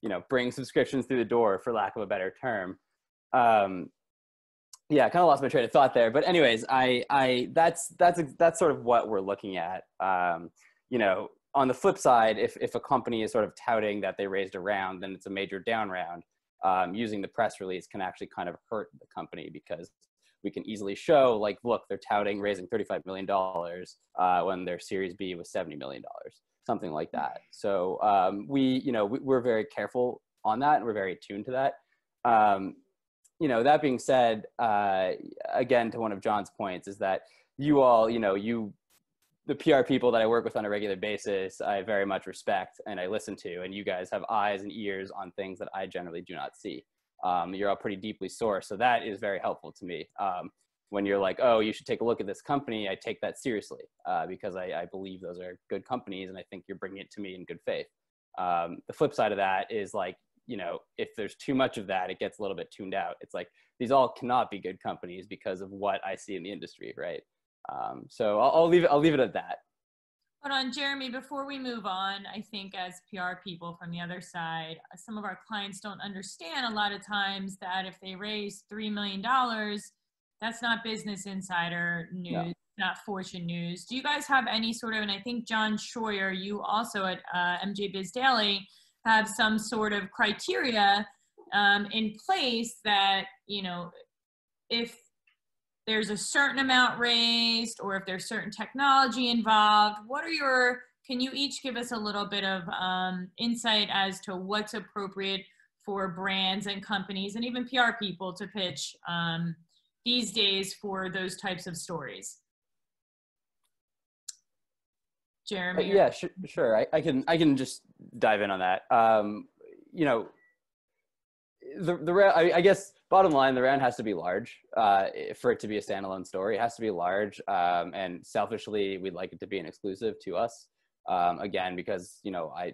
you know, bring subscriptions through the door, for lack of a better term. Um, yeah, I kind of lost my train of thought there, but anyways, I I that's that's that's sort of what we're looking at. Um, you know, on the flip side, if if a company is sort of touting that they raised a round, then it's a major down round. Um, using the press release can actually kind of hurt the company because we can easily show like look they're touting raising 35 million dollars uh, when their series b was 70 million dollars something like that. So um, we you know we, are very careful on that and we're very attuned to that. Um, you know that being said uh, again to one of john's points is that you all you know you the PR people that I work with on a regular basis, I very much respect and I listen to, and you guys have eyes and ears on things that I generally do not see. Um, you're all pretty deeply sourced, so that is very helpful to me. Um, when you're like, oh, you should take a look at this company, I take that seriously uh, because I, I, believe those are good companies, and I think you're bringing it to me in good faith. Um, the flip side of that is like, you know, if there's too much of that, it gets a little bit tuned out. It's like these all cannot be good companies because of what I see in the industry, right? Um, so I'll, I'll, leave it. I'll leave it at that. Hold on, Jeremy. Before we move on, I think as PR people from the other side, some of our clients don't understand a lot of times that if they raise three million dollars, that's not Business Insider news, no. not Fortune News. Do you guys have any sort of? And I think John Schroyer, you also at uh, MJ Biz Daily, have some sort of criteria um, in place that you know if there's a certain amount raised or if there's certain technology involved what are your can you each give us a little bit of um, insight as to what's appropriate for brands and companies and even pr people to pitch um, these days for those types of stories jeremy uh, yeah sure, sure. I, I, can i can just dive in on that um, you know the, the I, I guess bottom line, the round has to be large uh, for it to be a standalone story. It has to be large, um, and selfishly, we'd like it to be an exclusive to us. Um, again, because you know, I,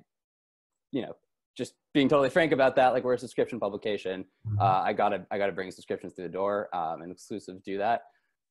you know, just being totally frank about that, like we're a subscription publication. Mm-hmm. Uh, I gotta, I gotta bring subscriptions through the door, um, and exclusives do that.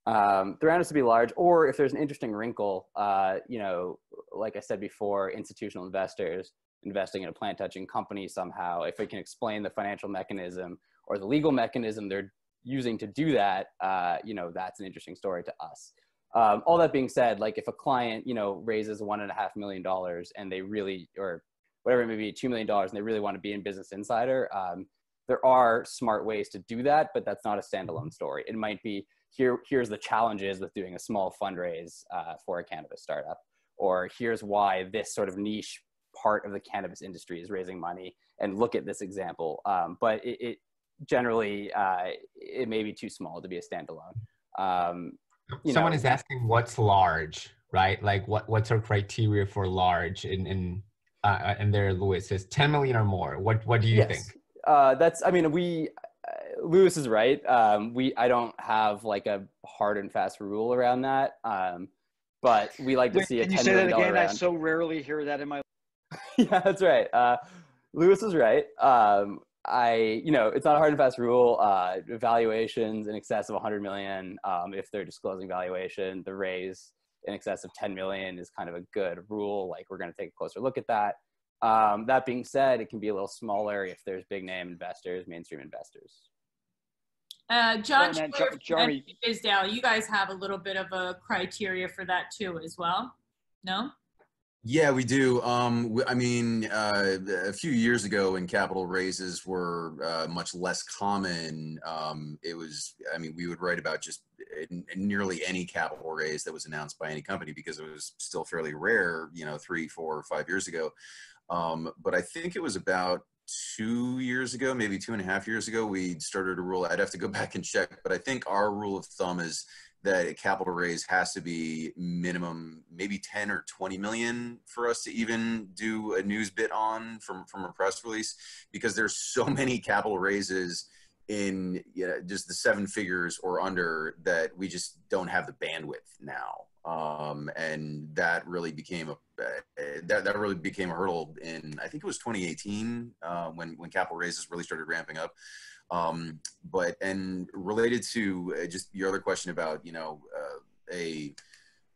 Um, the round has to be large, or if there's an interesting wrinkle, uh, you know, like I said before, institutional investors investing in a plant touching company somehow, if we can explain the financial mechanism or the legal mechanism they're using to do that, uh, you know, that's an interesting story to us. Um, all that being said, like if a client, you know, raises one and a half million dollars and they really, or whatever it may be, two million dollars, and they really want to be in Business Insider, um, there are smart ways to do that, but that's not a standalone story. It might be here. Here's the challenges with doing a small fundraise uh, for a cannabis startup, or here's why this sort of niche part of the cannabis industry is raising money, and look at this example. Um, but it, it, generally uh, it may be too small to be a standalone. Um, Someone know, is asking what's large, right? Like what what's our criteria for large? And and uh, and there, Lewis says 10 million or more. What what do you yes. think? Uh, that's I mean we. Uh, Lewis is right. Um, we I don't have like a hard and fast rule around that. Um, but we like to Wait, see a Can you ten say that million dollar again? I so rarely hear that in my. yeah, that's right. Uh, Lewis is right. Um, I, you know, it's not a hard and fast rule. Uh, valuations in excess of 100 million, um, if they're disclosing valuation, the raise in excess of 10 million is kind of a good rule. Like we're going to take a closer look at that. Um, that being said, it can be a little smaller if there's big name investors, mainstream investors. Uh, John and then Schiller Jeremy- from you guys have a little bit of a criteria for that too as well. No? Yeah, we do. Um, w- I mean, uh, a few years ago when capital raises were uh, much less common, um, it was, I mean, we would write about just n- nearly any capital raise that was announced by any company because it was still fairly rare, you know, three, four, five years ago. Um, but I think it was about two years ago, maybe two and a half years ago, we started a rule. I'd have to go back and check, but I think our rule of thumb is that a capital raise has to be minimum maybe 10 or 20 million for us to even do a news bit on from from a press release because there's so many capital raises in you know, just the seven figures or under that we just don't have the bandwidth now. Um, and that really became a uh, that, that really became a hurdle in i think it was 2018 uh, when when capital raises really started ramping up um, but and related to uh, just your other question about you know uh, a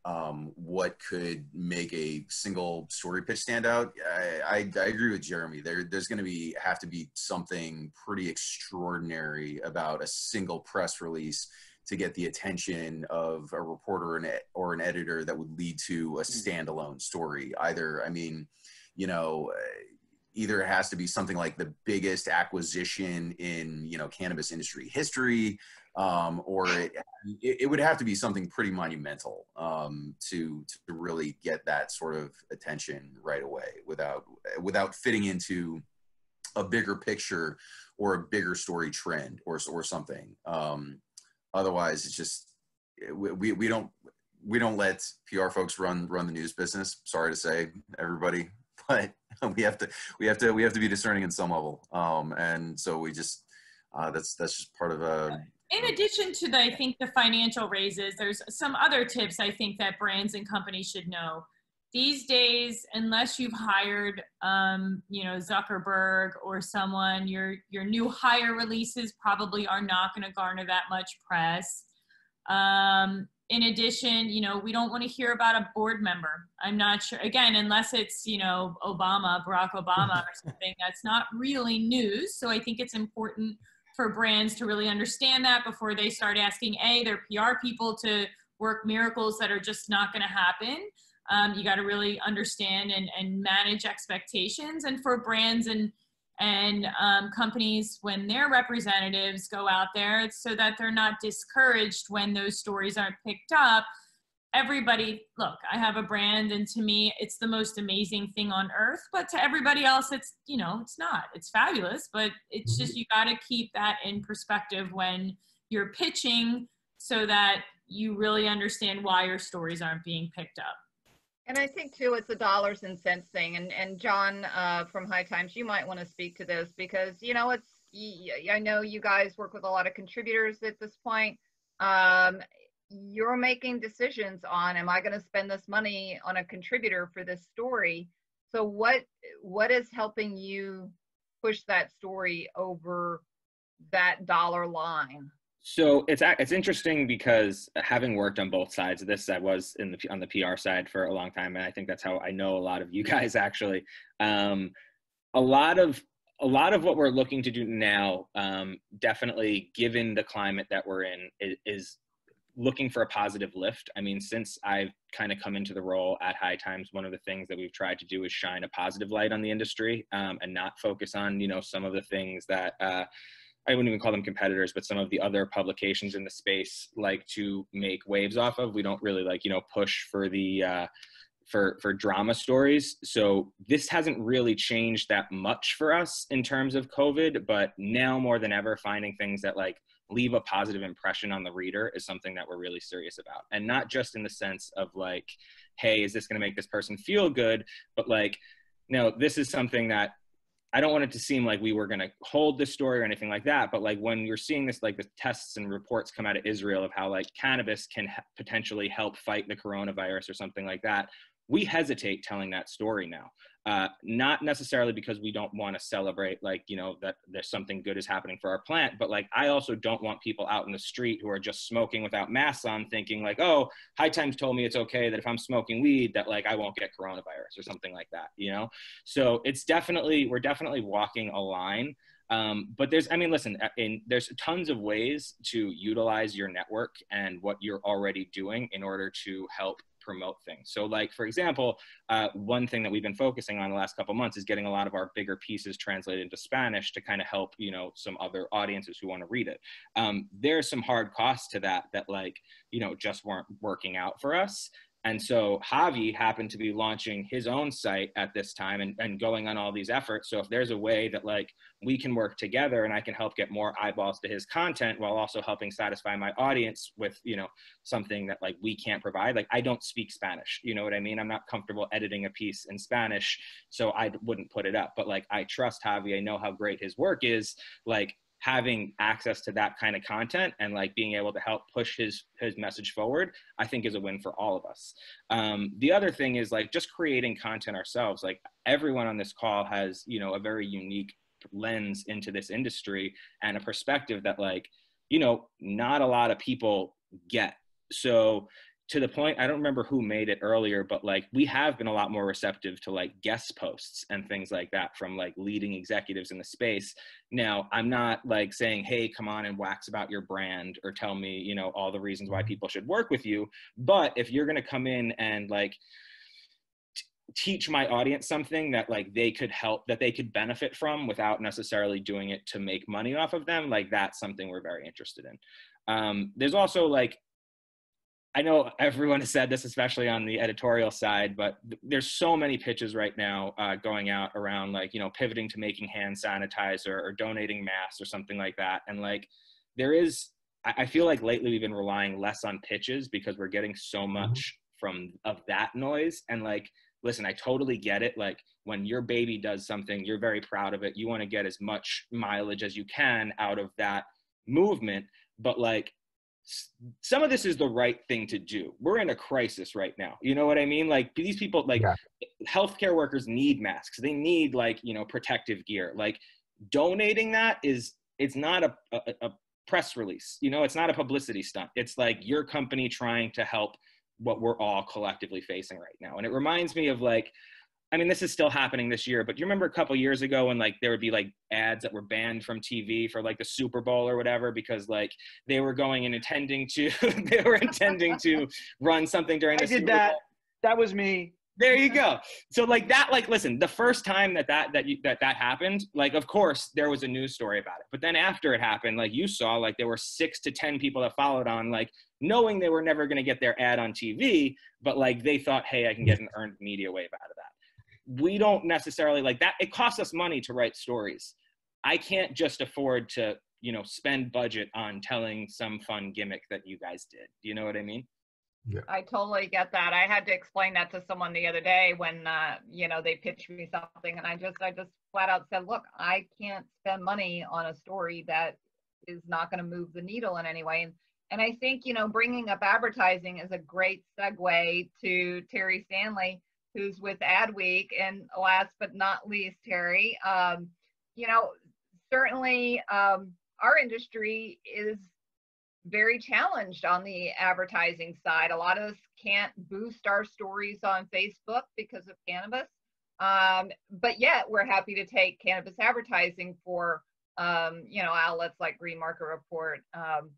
um, what could make a single story pitch stand out I, I, I agree with Jeremy. There there's going to be have to be something pretty extraordinary about a single press release to get the attention of a reporter or an, or an editor that would lead to a standalone story. Either I mean you know uh, either it has to be something like the biggest acquisition in you know cannabis industry history um, or it, it would have to be something pretty monumental um, to to really get that sort of attention right away without without fitting into a bigger picture or a bigger story trend or or something. Um, otherwise it's just we, we don't we don't let PR folks run run the news business. Sorry to say everybody but we have to we have to we have to be discerning in some level um and so we just uh that's that's just part of a In addition to the, I think the financial raises, there's some other tips I think that brands and companies should know. These days, unless you've hired, um, you know, Zuckerberg or someone, your your new hire releases probably are not going to garner that much press. Um, in addition, you know, we don't want to hear about a board member. I'm not sure, again, unless it's, you know, Obama, Barack Obama or something, that's not really news. So I think it's important for brands to really understand that before they start asking, A, their PR people to work miracles that are just not going to happen. Um, you got to really understand and, and manage expectations. And for brands and and um, companies when their representatives go out there so that they're not discouraged when those stories aren't picked up. Everybody look i have a brand and to me it's the most amazing thing on earth but to everybody else it's you know it's not. It's fabulous but it's just you got to keep that in perspective when you're pitching so that you really understand why your stories aren't being picked up And I think too, it's a dollars and cents thing. And and John uh, from High Times, you might want to speak to this because you know it's. I know you guys work with a lot of contributors at this point. Um, you're making decisions on, am I going to spend this money on a contributor for this story? So what what is helping you push that story over that dollar line? So it's it's interesting because having worked on both sides of this, I was in the on the PR side for a long time, and I think that's how I know a lot of you guys actually. Um, a lot of a lot of what we're looking to do now, um, definitely given the climate that we're in, is, is looking for a positive lift. I mean, since I've kind of come into the role at High Times, one of the things that we've tried to do is shine a positive light on the industry um, and not focus on you know some of the things that. Uh, I wouldn't even call them competitors, but some of the other publications in the space like to make waves off of. We don't really like, you know, push for the uh, for for drama stories. So this hasn't really changed that much for us in terms of COVID, but now more than ever, finding things that like leave a positive impression on the reader is something that we're really serious about, and not just in the sense of like, hey, is this going to make this person feel good, but like, no, this is something that I don't want it to seem like we were going to hold the story or anything like that, but like when you're seeing this, like the tests and reports come out of Israel of how like cannabis can potentially help fight the coronavirus or something like that, we hesitate telling that story now uh, not necessarily because we don't want to celebrate like you know that there's something good is happening for our plant but like i also don't want people out in the street who are just smoking without masks on thinking like oh high times told me it's okay that if i'm smoking weed that like i won't get coronavirus or something like that you know? So it's definitely we're definitely walking a line um, but there's, I mean, listen, uh, in, there's tons of ways to utilize your network and what you're already doing in order to help promote things. So like, for example, uh, one thing that we've been focusing on the last couple months is getting a lot of our bigger pieces translated into Spanish to kind of help, you know, some other audiences who want to read it. Um, there's some hard costs to that, that like, you know, just weren't working out for us. And so Javi happened to be launching his own site at this time and, and going on all these efforts. So if there's a way that like we can work together and I can help get more eyeballs to his content while also helping satisfy my audience with, you know, something that like we can't provide. Like I don't speak Spanish, you know what I mean? I'm not comfortable editing a piece in Spanish, so I wouldn't put it up. But like I trust Javi, I know how great his work is. Like having access to that kind of content and like being able to help push his his message forward i think is a win for all of us. Um, the other thing is like just creating content ourselves. Like everyone on this call has you know a very unique lens into this industry and a perspective that like you know not a lot of people get. So to the point i don't remember who made it earlier but like we have been a lot more receptive to like guest posts and things like that from like leading executives in the space. Now i'm not like saying hey come on and wax about your brand or tell me you know all the reasons why people should work with you. But if you're going to come in and like teach my audience something that like they could help that they could benefit from without necessarily doing it to make money off of them like that's something we're very interested in. Um, there's also like I know everyone has said this, especially on the editorial side, but there's so many pitches right now uh, going out around like, you know, pivoting to making hand sanitizer or donating masks or something like that. And like, there is, I feel like lately we've been relying less on pitches because we're getting so mm-hmm. much from of that noise. And like, listen, I totally get it. Like when your baby does something, you're very proud of it. You want to get as much mileage as you can out of that movement. But like, some of this is the right thing to do. We're in a crisis right now. You know what I mean? Like these people, like yeah. healthcare workers need masks. They need like, you know, protective gear. Like donating that is, it's not a, a, a press release. You know, it's not a publicity stunt. It's like your company trying to help what we're all collectively facing right now. And it reminds me of like, I mean, this is still happening this year, but you remember a couple years ago when like there would be like ads that were banned from TV for like the Super Bowl or whatever because like they were going and intending to they were intending to run something during the I did Super that. Bowl. That was me. There you go. So like that, like listen, the first time that that that you, that that happened, like of course there was a news story about it. But then after it happened, like you saw, like there were six to ten people that followed on, like knowing they were never going to get their ad on TV, but like they thought, hey, I can get an earned media wave out of that we don't necessarily like that. It costs us money to write stories. I can't just afford to, you know, spend budget on telling some fun gimmick that you guys did. Do you know what I mean? Yeah. I totally get that. I had to explain that to someone the other day when uh, you know they pitched me something, and I just I just flat out said, look, I can't spend money on a story that is not going to move the needle in any way. And and I think you know bringing up advertising is a great segue to Terry Stanley who's with Adweek. And last but not least, Terry, um, you know, certainly um, our industry is very challenged on the advertising side. A lot of us can't boost our stories on Facebook because of cannabis. Um, but yet we're happy to take cannabis advertising for, um, you know, outlets like Green Market Report. Um,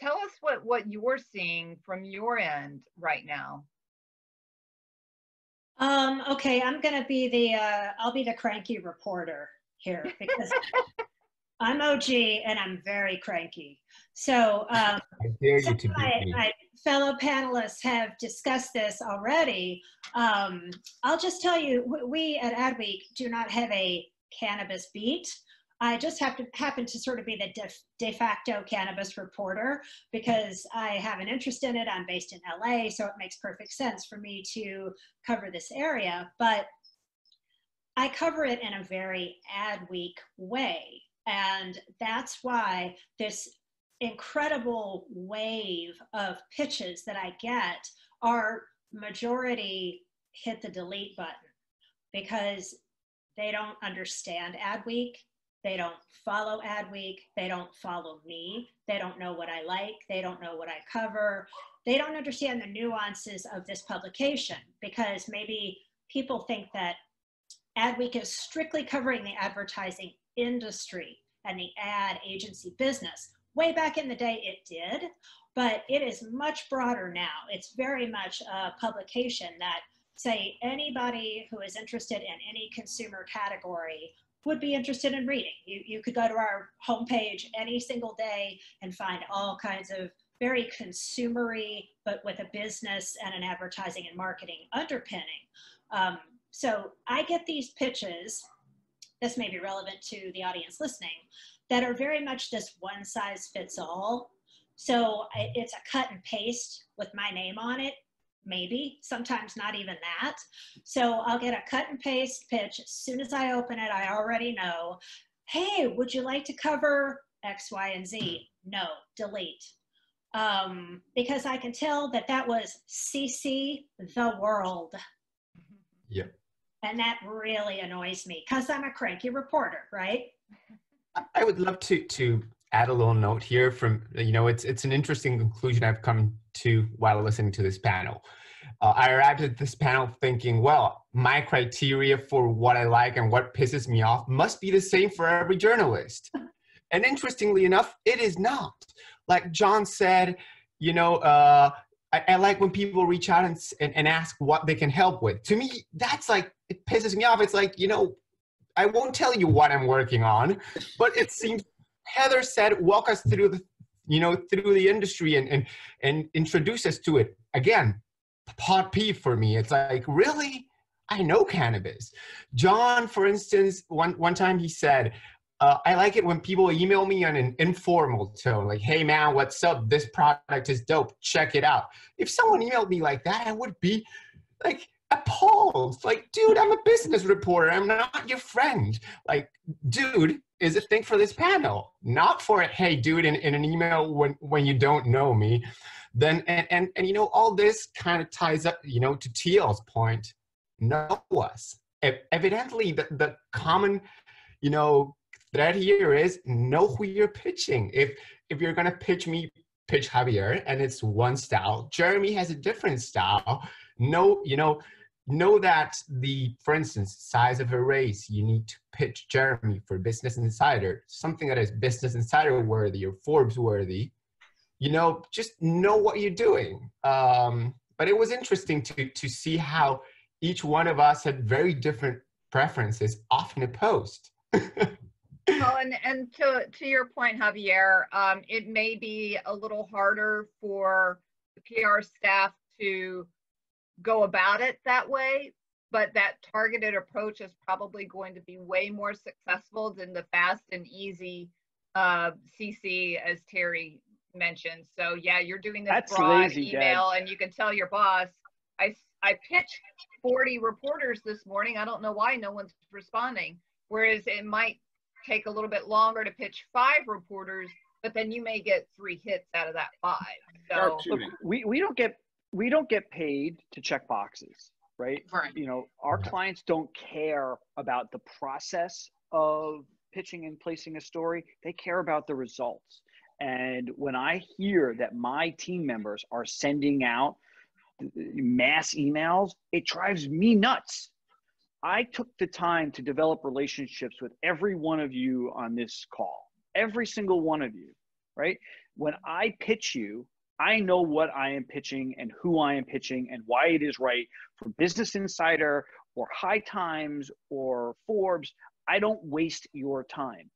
tell us what, what you're seeing from your end right now. Um, okay, I'm going to be the, uh, I'll be the cranky reporter here because I'm OG and I'm very cranky. So, um, I dare you to my, my, fellow panelists have discussed this already. Um, I'll just tell you, we at Adweek do not have a cannabis beat. I just have to happen to sort of be the de, de, facto cannabis reporter because I have an interest in it. I'm based in LA, so it makes perfect sense for me to cover this area. But I cover it in a very Adweek way. And that's why this incredible wave of pitches that I get are majority hit the delete button because they don't understand Adweek. They don't follow Adweek. They don't follow me. They don't know what I like. They don't know what I cover. They don't understand the nuances of this publication because maybe people think that Adweek is strictly covering the advertising industry and the ad agency business. Way back in the day, it did, but it is much broader now. It's very much a publication that, say, anybody who is interested in any consumer category would be interested in reading. You, you could go to our homepage any single day and find all kinds of very consumery, but with a business and an advertising and marketing underpinning. Um, so I get these pitches, this may be relevant to the audience listening, that are very much this one size fits all. So it's a cut and paste with my name on it, maybe, sometimes not even that. So I'll get a cut and paste pitch. As soon as I open it, I already know, hey, would you like to cover X, Y, and Z? No, delete. Um, because I can tell that that was CC the world. Yeah. And that really annoys me because I'm a cranky reporter, right? I would love to to add a little note here from you know it's it's an interesting conclusion I've come to while listening to this panel. Uh, I arrived at this panel thinking, well, my criteria for what I like and what pisses me off must be the same for every journalist. and interestingly enough, it is not. Like John said, you know, uh, I, I, like when people reach out and, and, and ask what they can help with. To me, that's like, it pisses me off. It's like, you know, I won't tell you what I'm working on, but it seems Heather said, walk us through the, you know, through the industry and, and, and introduce us to it. Again, pot peeve for me. It's like, really? I know cannabis. John, for instance, one, one time he said, uh, I like it when people email me on an informal tone, like, hey man, what's up? This product is dope. Check it out. If someone emailed me like that, I would be like appalled. Like, dude, I'm a business reporter. I'm not your friend. Like, dude, is a thing for this panel, not for, hey, dude, in, in an email when, when you don't know me. Then, and, and, and you know, all this kind of ties up, you know, to TL's point, know us. Evidently, the, the common, you know, thread here is know who you're pitching. If if you're gonna pitch me, pitch Javier, and it's one style. Jeremy has a different style. No, you know, know that the, for instance, size of a race, you need to pitch Jeremy for Business Insider, something that is Business Insider worthy or Forbes worthy. You know, just know what you're doing. Um, but it was interesting to to see how each one of us had very different preferences, often opposed. well, and, and to, to your point, Javier, um, it may be a little harder for the PR staff to go about it that way, but that targeted approach is probably going to be way more successful than the fast and easy uh, CC, as Terry mentioned. So yeah, you're doing this That's broad lazy, email, Dad. and you can tell your boss, I I pitched 40 reporters this morning. I don't know why no one's responding. Whereas it might take a little bit longer to pitch five reporters, but then you may get three hits out of that five. So Look, we, we don't get we don't get paid to check boxes, right? Right. You know, our clients don't care about the process of pitching and placing a story. They care about the results. And when I hear that my team members are sending out mass emails, it drives me nuts. I took the time to develop relationships with every one of you on this call, every single one of you, right? When I pitch you, I know what I am pitching and who I am pitching and why it is right for Business Insider or High Times or Forbes. I don't waste your time.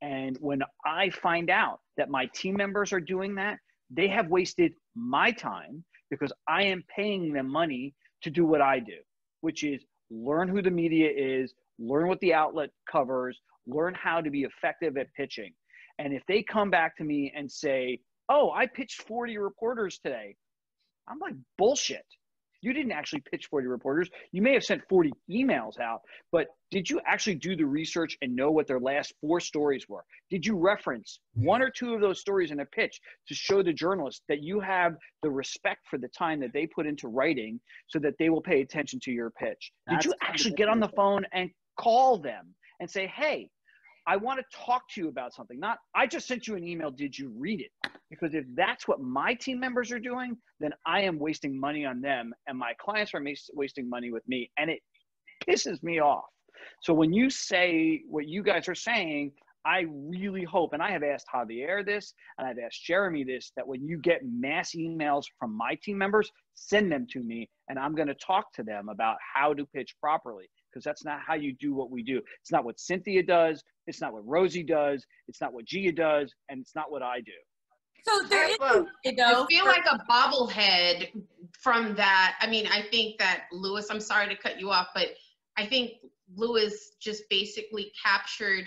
And when I find out that my team members are doing that, they have wasted my time because I am paying them money to do what I do, which is learn who the media is, learn what the outlet covers, learn how to be effective at pitching. And if they come back to me and say, oh, I pitched 40 reporters today, I'm like, bullshit. You didn't actually pitch 40 reporters. You may have sent 40 emails out, but did you actually do the research and know what their last four stories were? Did you reference one or two of those stories in a pitch to show the journalist that you have the respect for the time that they put into writing so that they will pay attention to your pitch? Did you actually get on the phone and call them and say, hey, I want to talk to you about something. Not, I just sent you an email. Did you read it? Because if that's what my team members are doing, then I am wasting money on them and my clients are wasting money with me. And it pisses me off. So when you say what you guys are saying, I really hope, and I have asked Javier this, and I've asked Jeremy this, that when you get mass emails from my team members, send them to me, and I'm going to talk to them about how to pitch properly because that's not how you do what we do. It's not what Cynthia does. It's not what Rosie does. It's not what Gia does, and it's not what I do. So there is I feel like a bobblehead from that. I mean, I think that Lewis. I'm sorry to cut you off, but I think Lewis just basically captured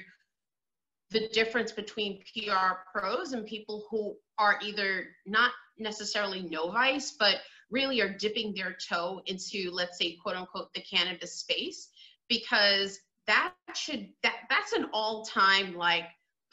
the difference between PR pros and people who are either not necessarily novice, but really are dipping their toe into, let's say, quote unquote, the cannabis space because that should that that's an all-time like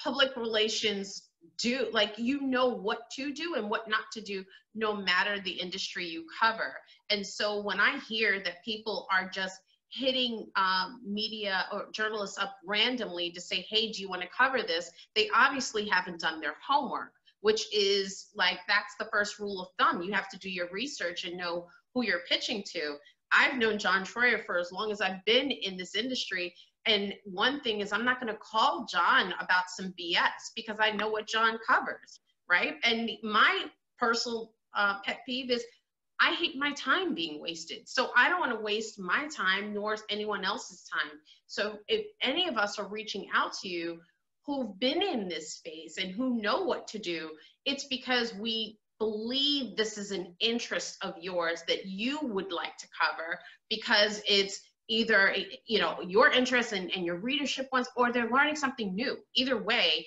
public relations do like you know what to do and what not to do no matter the industry you cover. And so when i hear that people are just hitting um, media or journalists up randomly to say hey do you want to cover this? they obviously haven't done their homework which is like that's the first rule of thumb. You have to do your research and know who you're pitching to I've known John Troyer for as long as I've been in this industry. And one thing is, I'm not going to call John about some BS because I know what John covers, right? And my personal uh, pet peeve is I hate my time being wasted. So I don't want to waste my time nor anyone else's time. So if any of us are reaching out to you who've been in this space and who know what to do, it's because we believe this is an interest of yours that you would like to cover because it's either you know your interest and, and your readership wants or they're learning something new either way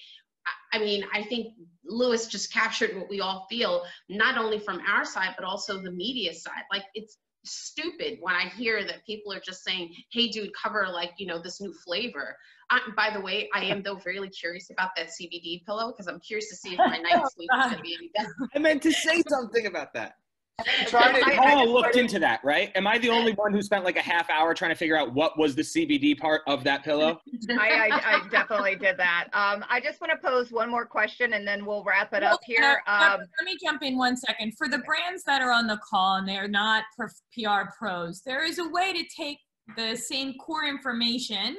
I mean, I think Lewis just captured what we all feel, not only from our side, but also the media side. Like, it's stupid when I hear that people are just saying, hey, dude, cover like, you know, this new flavor. Uh, by the way, I am though really curious about that CBD pillow because I'm curious to see if my night sleep is going to be any better. I meant to say something about that. Tried it. All looked into that, right? Am I the only one who spent like a half hour trying to figure out what was the CBD part of that pillow? I, I, I definitely did that. Um, I just want to pose one more question and then we'll wrap it up here. Um, let me jump in one second. For the brands that are on the call and they're not PR pros, there is a way to take the same core information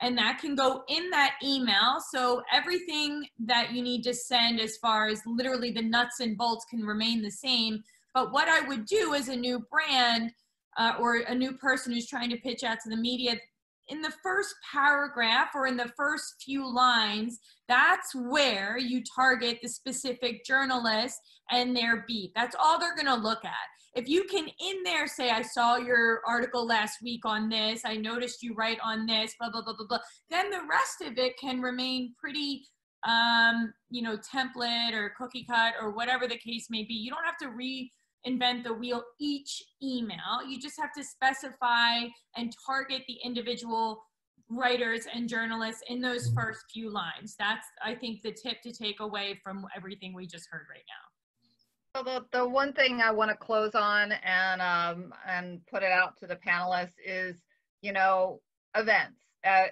and that can go in that email. So everything that you need to send as far as literally the nuts and bolts can remain the same but what I would do as a new brand uh, or a new person who's trying to pitch out to the media, in the first paragraph or in the first few lines, that's where you target the specific journalist and their beat. That's all they're going to look at. If you can in there say, I saw your article last week on this, I noticed you write on this, blah, blah, blah, blah, blah, then the rest of it can remain pretty um, you know, template or cookie cut or whatever the case may be. You don't have to re invent the wheel each email. You just have to specify and target the individual writers and journalists in those mm-hmm. first few lines. That's, I think, the tip to take away from everything we just heard right now. So the, the one thing I want to close on and um, and put it out to the panelists is, you know, events. Uh,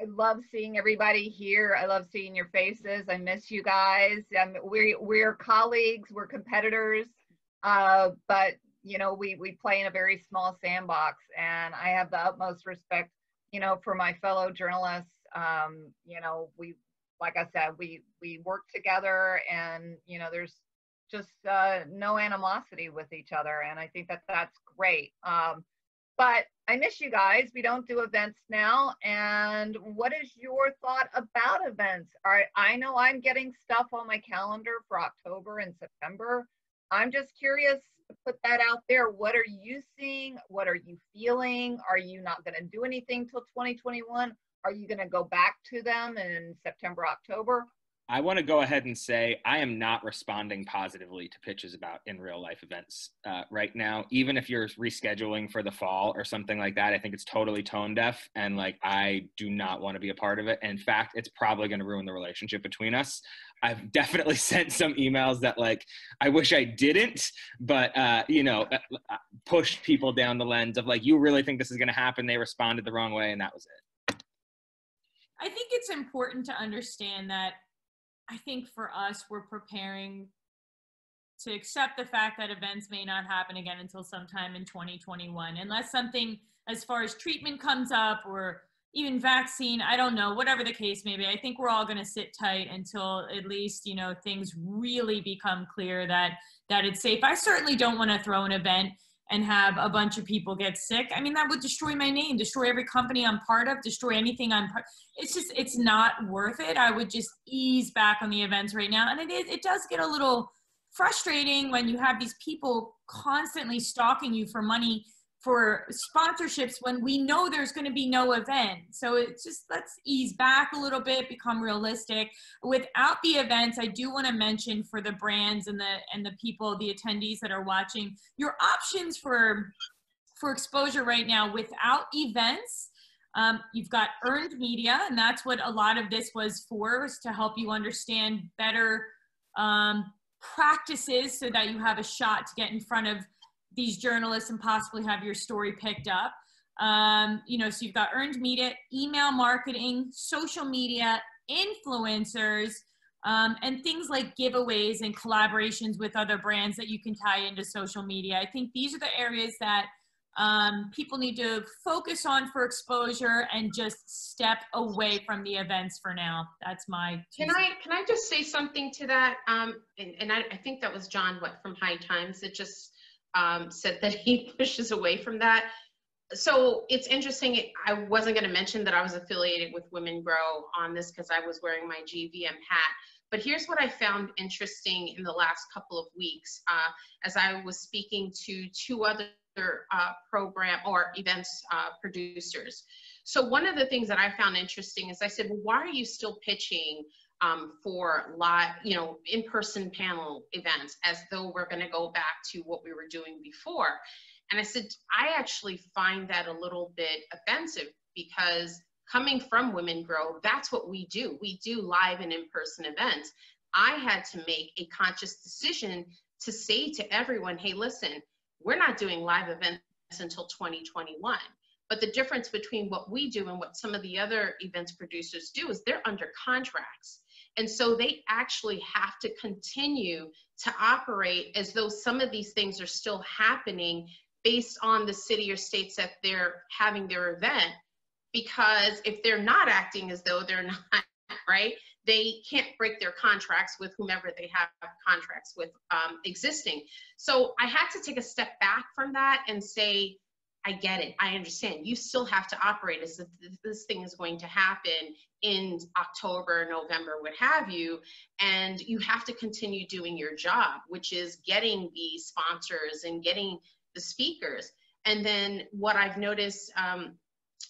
I love seeing everybody here. I love seeing your faces. I miss you guys. Um, we're, we're colleagues, we're competitors. Uh, but you know, we we play in a very small sandbox, and I have the utmost respect, you know, for my fellow journalists. Um, you know, we, like I said, we we work together, and you know, there's just uh, no animosity with each other, and I think that that's great. Um, but I miss you guys. We don't do events now. And what is your thought about events? All right, I know I'm getting stuff on my calendar for October and September. I'm just curious to put that out there. What are you seeing? What are you feeling? Are you not going to do anything till 2021? Are you going to go back to them in September, October? I want to go ahead and say I am not responding positively to pitches about in real life events uh, right now. Even if you're rescheduling for the fall or something like that, I think it's totally tone deaf and like I do not want to be a part of it. And in fact, it's probably going to ruin the relationship between us. I've definitely sent some emails that like I wish I didn't, but uh, you know, uh, uh, pushed people down the lens of like, you really think this is going to happen? They responded the wrong way, and that was it. I think it's important to understand that I think for us, we're preparing to accept the fact that events may not happen again until sometime in 2021, unless something as far as treatment comes up or even vaccine, I don't know, whatever the case may be. I think we're all going to sit tight until at least, you know, things really become clear that that it's safe. I certainly don't want to throw an event and have a bunch of people get sick. I mean, that would destroy my name, destroy every company I'm part of, destroy anything I'm part. It's just, it's not worth it. I would just ease back on the events right now, and it is, it does get a little frustrating when you have these people constantly stalking you for money for sponsorships when we know there's going to be no event. So it's just let's ease back a little bit, become realistic. Without the events, I do want to mention for the brands and the and the people, the attendees that are watching, your options for for exposure right now without events. Um, you've got earned media, and that's what a lot of this was for, was to help you understand better um, practices so that you have a shot to get in front of these journalists and possibly have your story picked up. Um, you know, so you've got earned media, email marketing, social media, influencers, um, and things like giveaways and collaborations with other brands that you can tie into social media. I think these are the areas that um, people need to focus on for exposure and just step away from the events for now. That's my. Can I can I just say something to that? Um, and, and I, I think that was John, what from High Times, that just um, said that he pushes away from that. So it's interesting. I wasn't going to mention that I was affiliated with Women Grow on this because I was wearing my GVM hat. But here's what I found interesting in the last couple of weeks uh, as I was speaking to two other uh, program or events uh, producers. So one of the things that I found interesting is I said, well, why are you still pitching um, for live, you know, in-person panel events as though we're going to go back to what we were doing before. And I said, I actually find that a little bit offensive because coming from Women Grow, that's what we do. We do live and in-person events. I had to make a conscious decision to say to everyone, hey, listen, we're not doing live events until 2021. But the difference between what we do and what some of the other events producers do is they're under contracts. And so they actually have to continue to operate as though some of these things are still happening based on the city or states that they're having their event. Because if they're not acting as though they're not, right, they can't break their contracts with whomever they have contracts with um, existing. So I had to take a step back from that and say, I get it. I understand. You still have to operate as if this thing is going to happen in October, November, what have you. And you have to continue doing your job, which is getting the sponsors and getting the speakers. And then what I've noticed, um,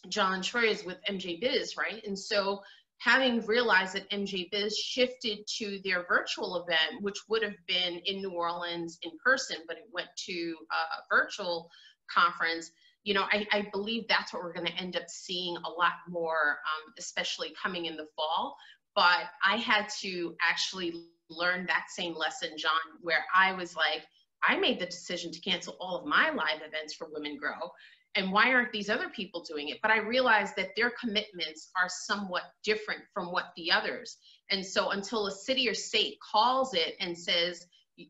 John Troy is with MJ Biz, right? And so having realized that MJ Biz shifted to their virtual event, which would have been in New Orleans in person, but it went to a virtual conference, you know, I, I believe that's what we're going to end up seeing a lot more, um, especially coming in the fall. But I had to actually learn that same lesson, John, where I was like, I made the decision to cancel all of my live events for Women Grow. And why aren't these other people doing it? But I realized that their commitments are somewhat different from what the others. And so until a city or state calls it and says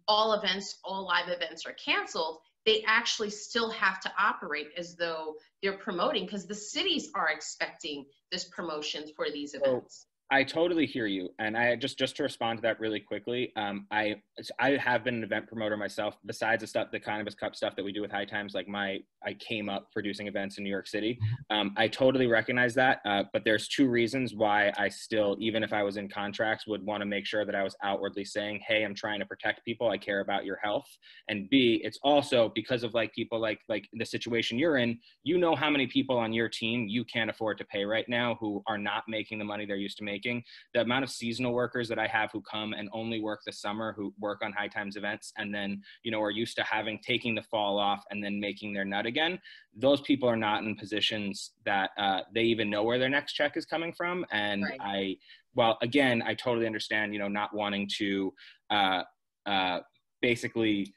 all events, all live events are canceled, they actually still have to operate as though they're promoting because the cities are expecting this promotion for these events. I totally hear you, and I just just to respond to that really quickly. Um, I I have been an event promoter myself. Besides the stuff, the Cannabis Cup stuff that we do with High Times, like my I came up producing events in New York City. Mm-hmm. Um, I totally recognize that, uh, but there's two reasons why I still, even if I was in contracts, would want to make sure that I was outwardly saying, "Hey, I'm trying to protect people. I care about your health." And B, it's also because of like people like like the situation you're in. You know how many people on your team you can't afford to pay right now who are not making the money they're used to making making. The amount of seasonal workers that I have who come and only work the summer, who work on high times events, and then you know are used to having taking the fall off and then making their nut again. Those people are not in positions that uh, they even know where their next check is coming from, and Right. I well again I totally understand you know not wanting to uh, uh, basically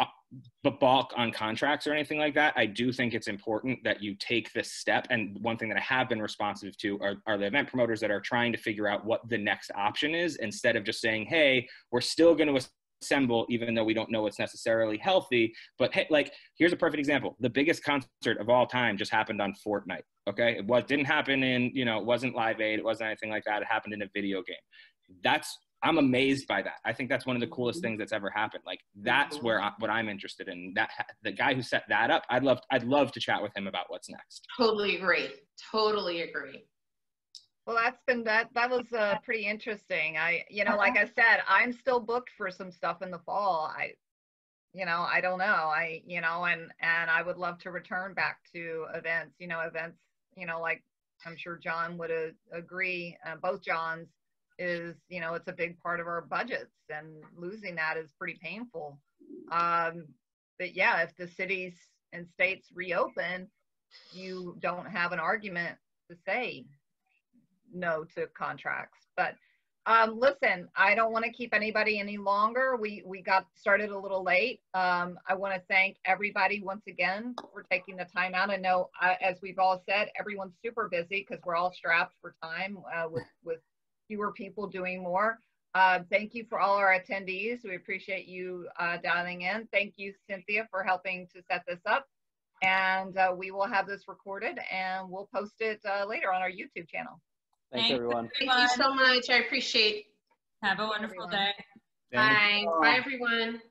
uh, balk on contracts or anything like that. I do think it's important that you take this step. And one thing that I have been responsive to are, are the event promoters that are trying to figure out what the next option is instead of just saying, hey, we're still going to assemble even though we don't know it's necessarily healthy. But hey, like, here's a perfect example. The biggest concert of all time just happened on Fortnite. Okay. It was, didn't happen in, you know, it wasn't Live Aid. It wasn't anything like that. It happened in a video game. That's I'm amazed by that. I think that's one of the coolest things that's ever happened. Like that's where I, what I'm interested in. That the guy who set that up, I'd love I'd love to chat with him about what's next. Totally agree. Totally agree. Well, that's been that that was uh, pretty interesting. I you know, like I said, I'm still booked for some stuff in the fall. I you know, I don't know. I you know, and and I would love to return back to events. You know, events. You know, like I'm sure John would uh, agree. Uh, both Johns is you know it's a big part of our budgets, and losing that is pretty painful. Um, but yeah, if the cities and states reopen, you don't have an argument to say no to contracts. But um, listen, I don't want to keep anybody any longer. We we got started a little late. Um, I want to thank everybody once again for taking the time out. I know, uh, as we've all said, everyone's super busy because we're all strapped for time uh, with with fewer people doing more. Uh, thank you for all our attendees. We appreciate you uh, dialing in. Thank you, Cynthia, for helping to set this up. And uh, we will have this recorded and we'll post it uh, later on our YouTube channel. Thanks, everyone. Thank you so much. I appreciate. Have a wonderful everyone. day. Bye. Bye, everyone.